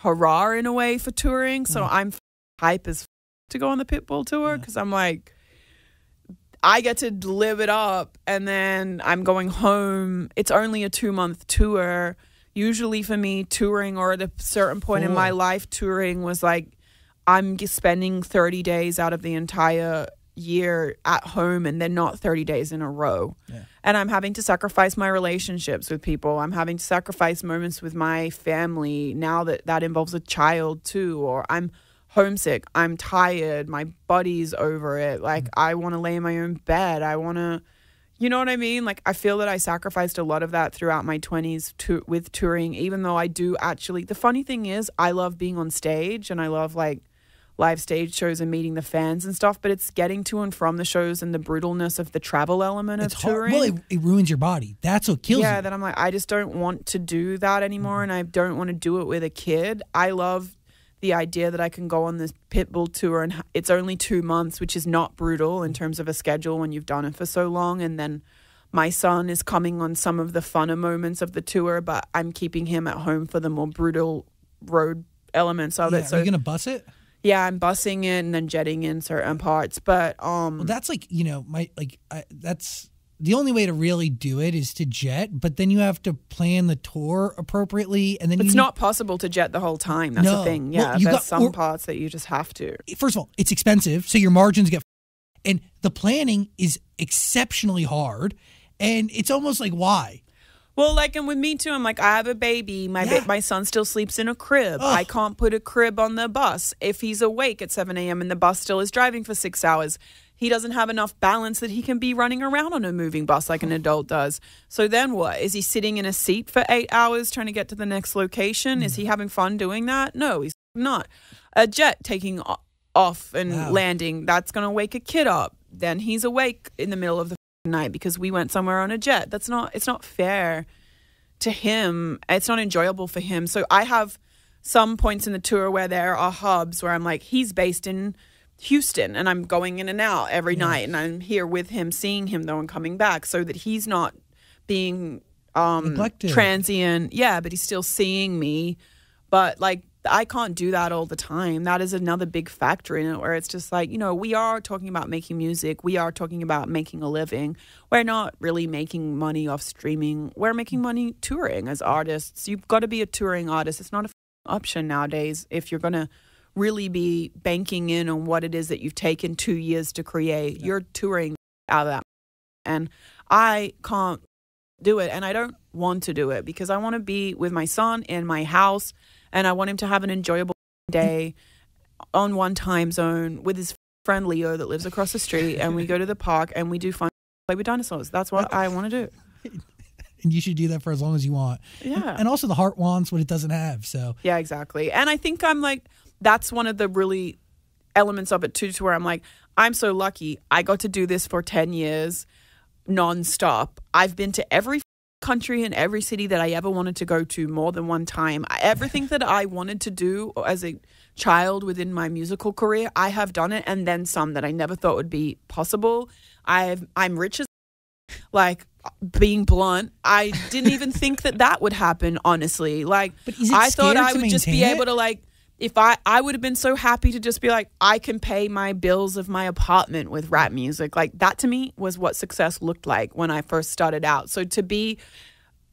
hurrah in a way for touring. So mm. I'm hype as f- to go on the Pitbull tour because I'm like I get to live it up and then I'm going home. It's only a 2 month tour. Usually for me touring or at a certain point in my life touring was like I'm spending 30 days out of the entire year at home and then not 30 days in a row. Yeah. And I'm having to sacrifice my relationships with people. I'm having to sacrifice moments with my family now that that involves a child too. Or I'm homesick. I'm tired. My body's over it. Like, mm. I want to lay in my own bed. I want to. You know what I mean? Like I feel that I sacrificed a lot of that throughout my 20s to, with touring even though I do actually The funny thing is I love being on stage and I love like live stage shows and meeting the fans and stuff, but it's getting to and from the shows and the brutalness of the travel element It's of hard. touring. Well, it, it ruins your body. That's what kills yeah, you. that I'm like, I just don't want to do that anymore, mm-hmm. and I don't want to do it with a kid. I love the idea that I can go on this pitbull tour, and it's only two months, which is not brutal in terms of a schedule when you've done it for so long, and then. My son is coming on some of the funner moments of the tour, but I'm keeping him at home for the more brutal road elements of yeah, it. So are you gonna bus it? Yeah, I'm bussing it and then jetting in certain parts. But um, Well, that's like you know my like I, that's the only way to really do it is to jet, but then you have to plan the tour appropriately, and then it's need- not possible to jet the whole time. That's No. the thing. Well, Yeah, you there's got- some or- parts that you just have to. First of all, it's expensive, so your margins get, and the planning is exceptionally hard, and it's almost like why. Well, like, and with me too, I'm like, I have a baby. My ba- my son still sleeps in a crib. I can't put a crib on the bus if he's awake at 7 a.m. and the bus still is driving for six hours. He doesn't have enough balance that he can be running around on a moving bus like an adult does. So then what? Is he sitting in a seat for eight hours trying to get to the next location? Is he mm. having fun doing that? No, he's not. A jet taking off and Wow. landing, that's going to wake a kid up. Then he's awake in the middle of the night because we went somewhere on a jet. That's not, it's not fair to him. It's not enjoyable for him. So I have some points in the tour where there are hubs where I'm like, he's based in Houston and I'm going in and out every night and I'm here with him, seeing him though and coming back so that he's not being um Neglected. transient. Yeah, but he's still seeing me. But like I can't do that all the time. That is another big factor in it where it's just like, you know, we are talking about making music. We are talking about making a living. We're not really making money off streaming. We're making money touring as artists. You've got to be a touring artist. It's not a f- option nowadays if you're going to really be banking in on what it is that you've taken 2 years to create. You're touring out of that. And I can't do it and I don't want to do it because I want to be with my son in my house and I want him to have an enjoyable day on one time zone with his friend Leo that lives across the street and we go to the park and we do fun play with dinosaurs. That's what I want to do. And you should do that for as long as you want. Yeah. And also, the heart wants what it doesn't have. So Yeah, exactly. And I think I'm like, that's one of the really elements of it too, to where I'm like, I'm so lucky. I got to do this for 10 years nonstop. I've been to every country and every city that I ever wanted to go to more than one time. Everything that I wanted to do as a child within my musical career, I have done it and then some that I never thought would be possible. I've I'm rich as like being blunt, I didn't even think that that would happen honestly. Like But is it I thought I would just be it? able to like if I I would have been so happy to just be like I can pay my bills of my apartment with rap music. Like that to me was what success looked like when I first started out. So to be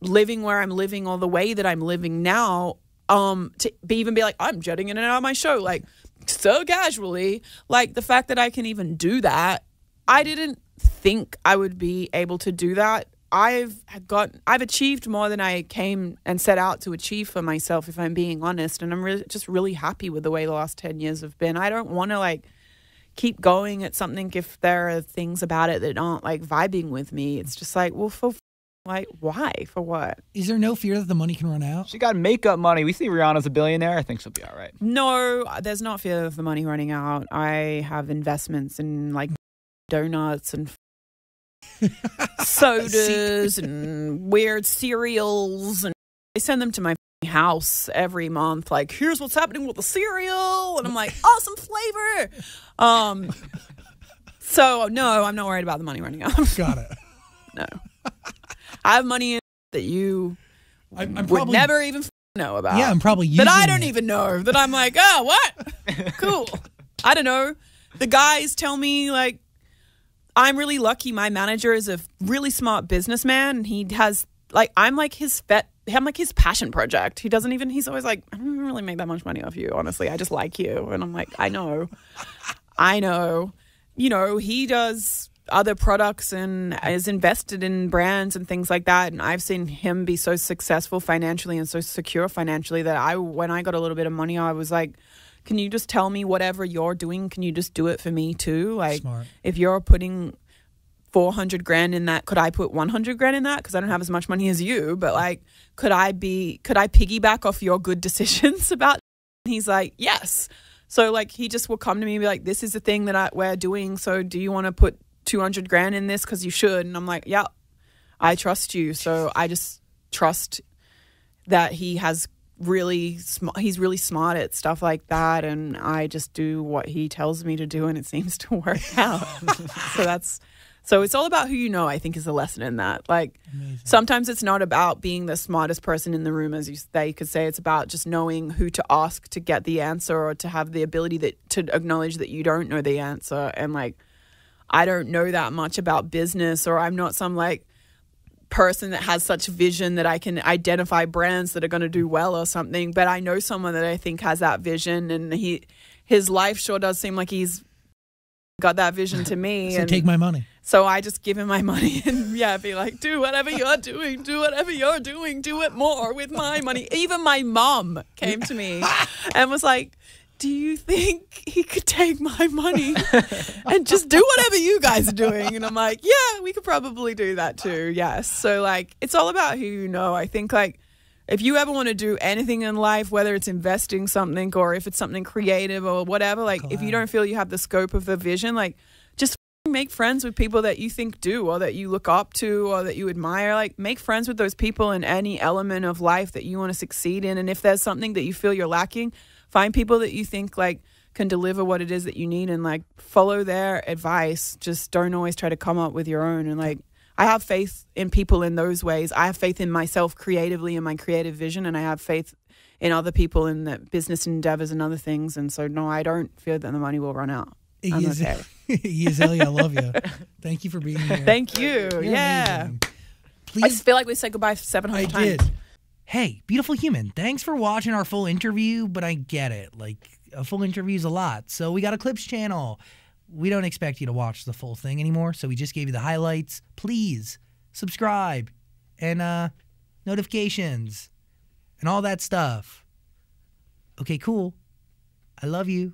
living where I'm living or the way that I'm living now, um, to be even be like, I'm jetting in and out of my show, like so casually, like the fact that I can even do that, I didn't think I would be able to do that. I've got, I've achieved more than I came and set out to achieve for myself, if I'm being honest. And I'm really, just really happy with the way the last 10 years have been. I don't want to like keep going at something if there are things about it that aren't like vibing with me. It's just like, well, for like, why? For what? is there no fear that the money can run out? She got makeup money. We see Rihanna's a billionaire. I think she'll be all right. No, there's not fear of the money running out. I have investments in like donuts and sodas and weird cereals and I send them to my house every month like here's what's happening with the cereal and I'm like awesome flavor. Um so no, I'm not worried about the money running out. Got it. no. I have money in that you I, I'm would probably never even know about. Yeah, I'm probably using that I don't it. even know. That I'm like, oh, what? cool. I don't know. The guys tell me like I'm really lucky. My manager is a really smart businessman, he has like I'm like his vet. I'm like his passion project. He doesn't even. He's always like, I don't really make that much money off you. Honestly, I just like you, and I'm like, I know, I know. You know, he does other products and is invested in brands and things like that. And I've seen him be so successful financially and so secure financially that I, when I got a little bit of money, I was like, can you just tell me whatever you're doing? Can you just do it for me too? Like, Smart. if you're putting 400 grand in that, could I put 100 grand in that? Because I don't have as much money as you, but like, could I be, could I piggyback off your good decisions about? He's like, yes. So like he just will come to me and be like, "This is the thing that I, we're doing. So do you want to put two hundred grand in this? Because you should." And I'm like, "Yeah, I trust you." So I just trust that he has really sm- he's really smart at stuff like that and I just do what he tells me to do and it seems to work out. so that's so it's all about who you know, I think is the lesson in that. Like sometimes it's not about being the smartest person in the room as you they could say it's about just knowing who to ask to get the answer or to have the ability that to acknowledge that you don't know the answer and like I don't know that much about business or I'm not some like person that has such vision that I can identify brands that are going to do well or something. But I know someone that I think has that vision, and he his life sure does seem like he's got that vision to me. So and take my money. so I just give him my money and yeah, be like, do whatever you're doing, do whatever you're doing, do it more with my money. Even my mom came to me and was like. Do you think he could take my money and just do whatever you guys are doing? And I'm like, yeah, we could probably do that too. Yes. So like, it's all about who you know. I think like if you ever want to do anything in life, whether it's investing something or if it's something creative or whatever, like if you don't feel you have the scope of the vision, like just make friends with people that you think do or that you look up to or that you admire. Like make friends with those people in any element of life that you want to succeed in. And if there's something that you feel you're lacking, find people that you think like can deliver what it is that you need and like follow their advice. Just don't always try to come up with your own and like I have faith in people in those ways. I have faith in myself creatively and my creative vision, and I have faith in other people in the business endeavors and other things. And so, no, I don't fear that the money will run out. Yes- okay. I love you. Thank you for being here. Thank you. You're yeah. amazing. I feel like we said goodbye 700 I times. did. Hey, beautiful human. Thanks for watching our full interview, but I get it. Like a full interview is a lot. So we got a clips channel. We don't expect you to watch the full thing anymore, so we just gave you the highlights. Please subscribe and uh notifications and all that stuff. Okay, cool. I love you.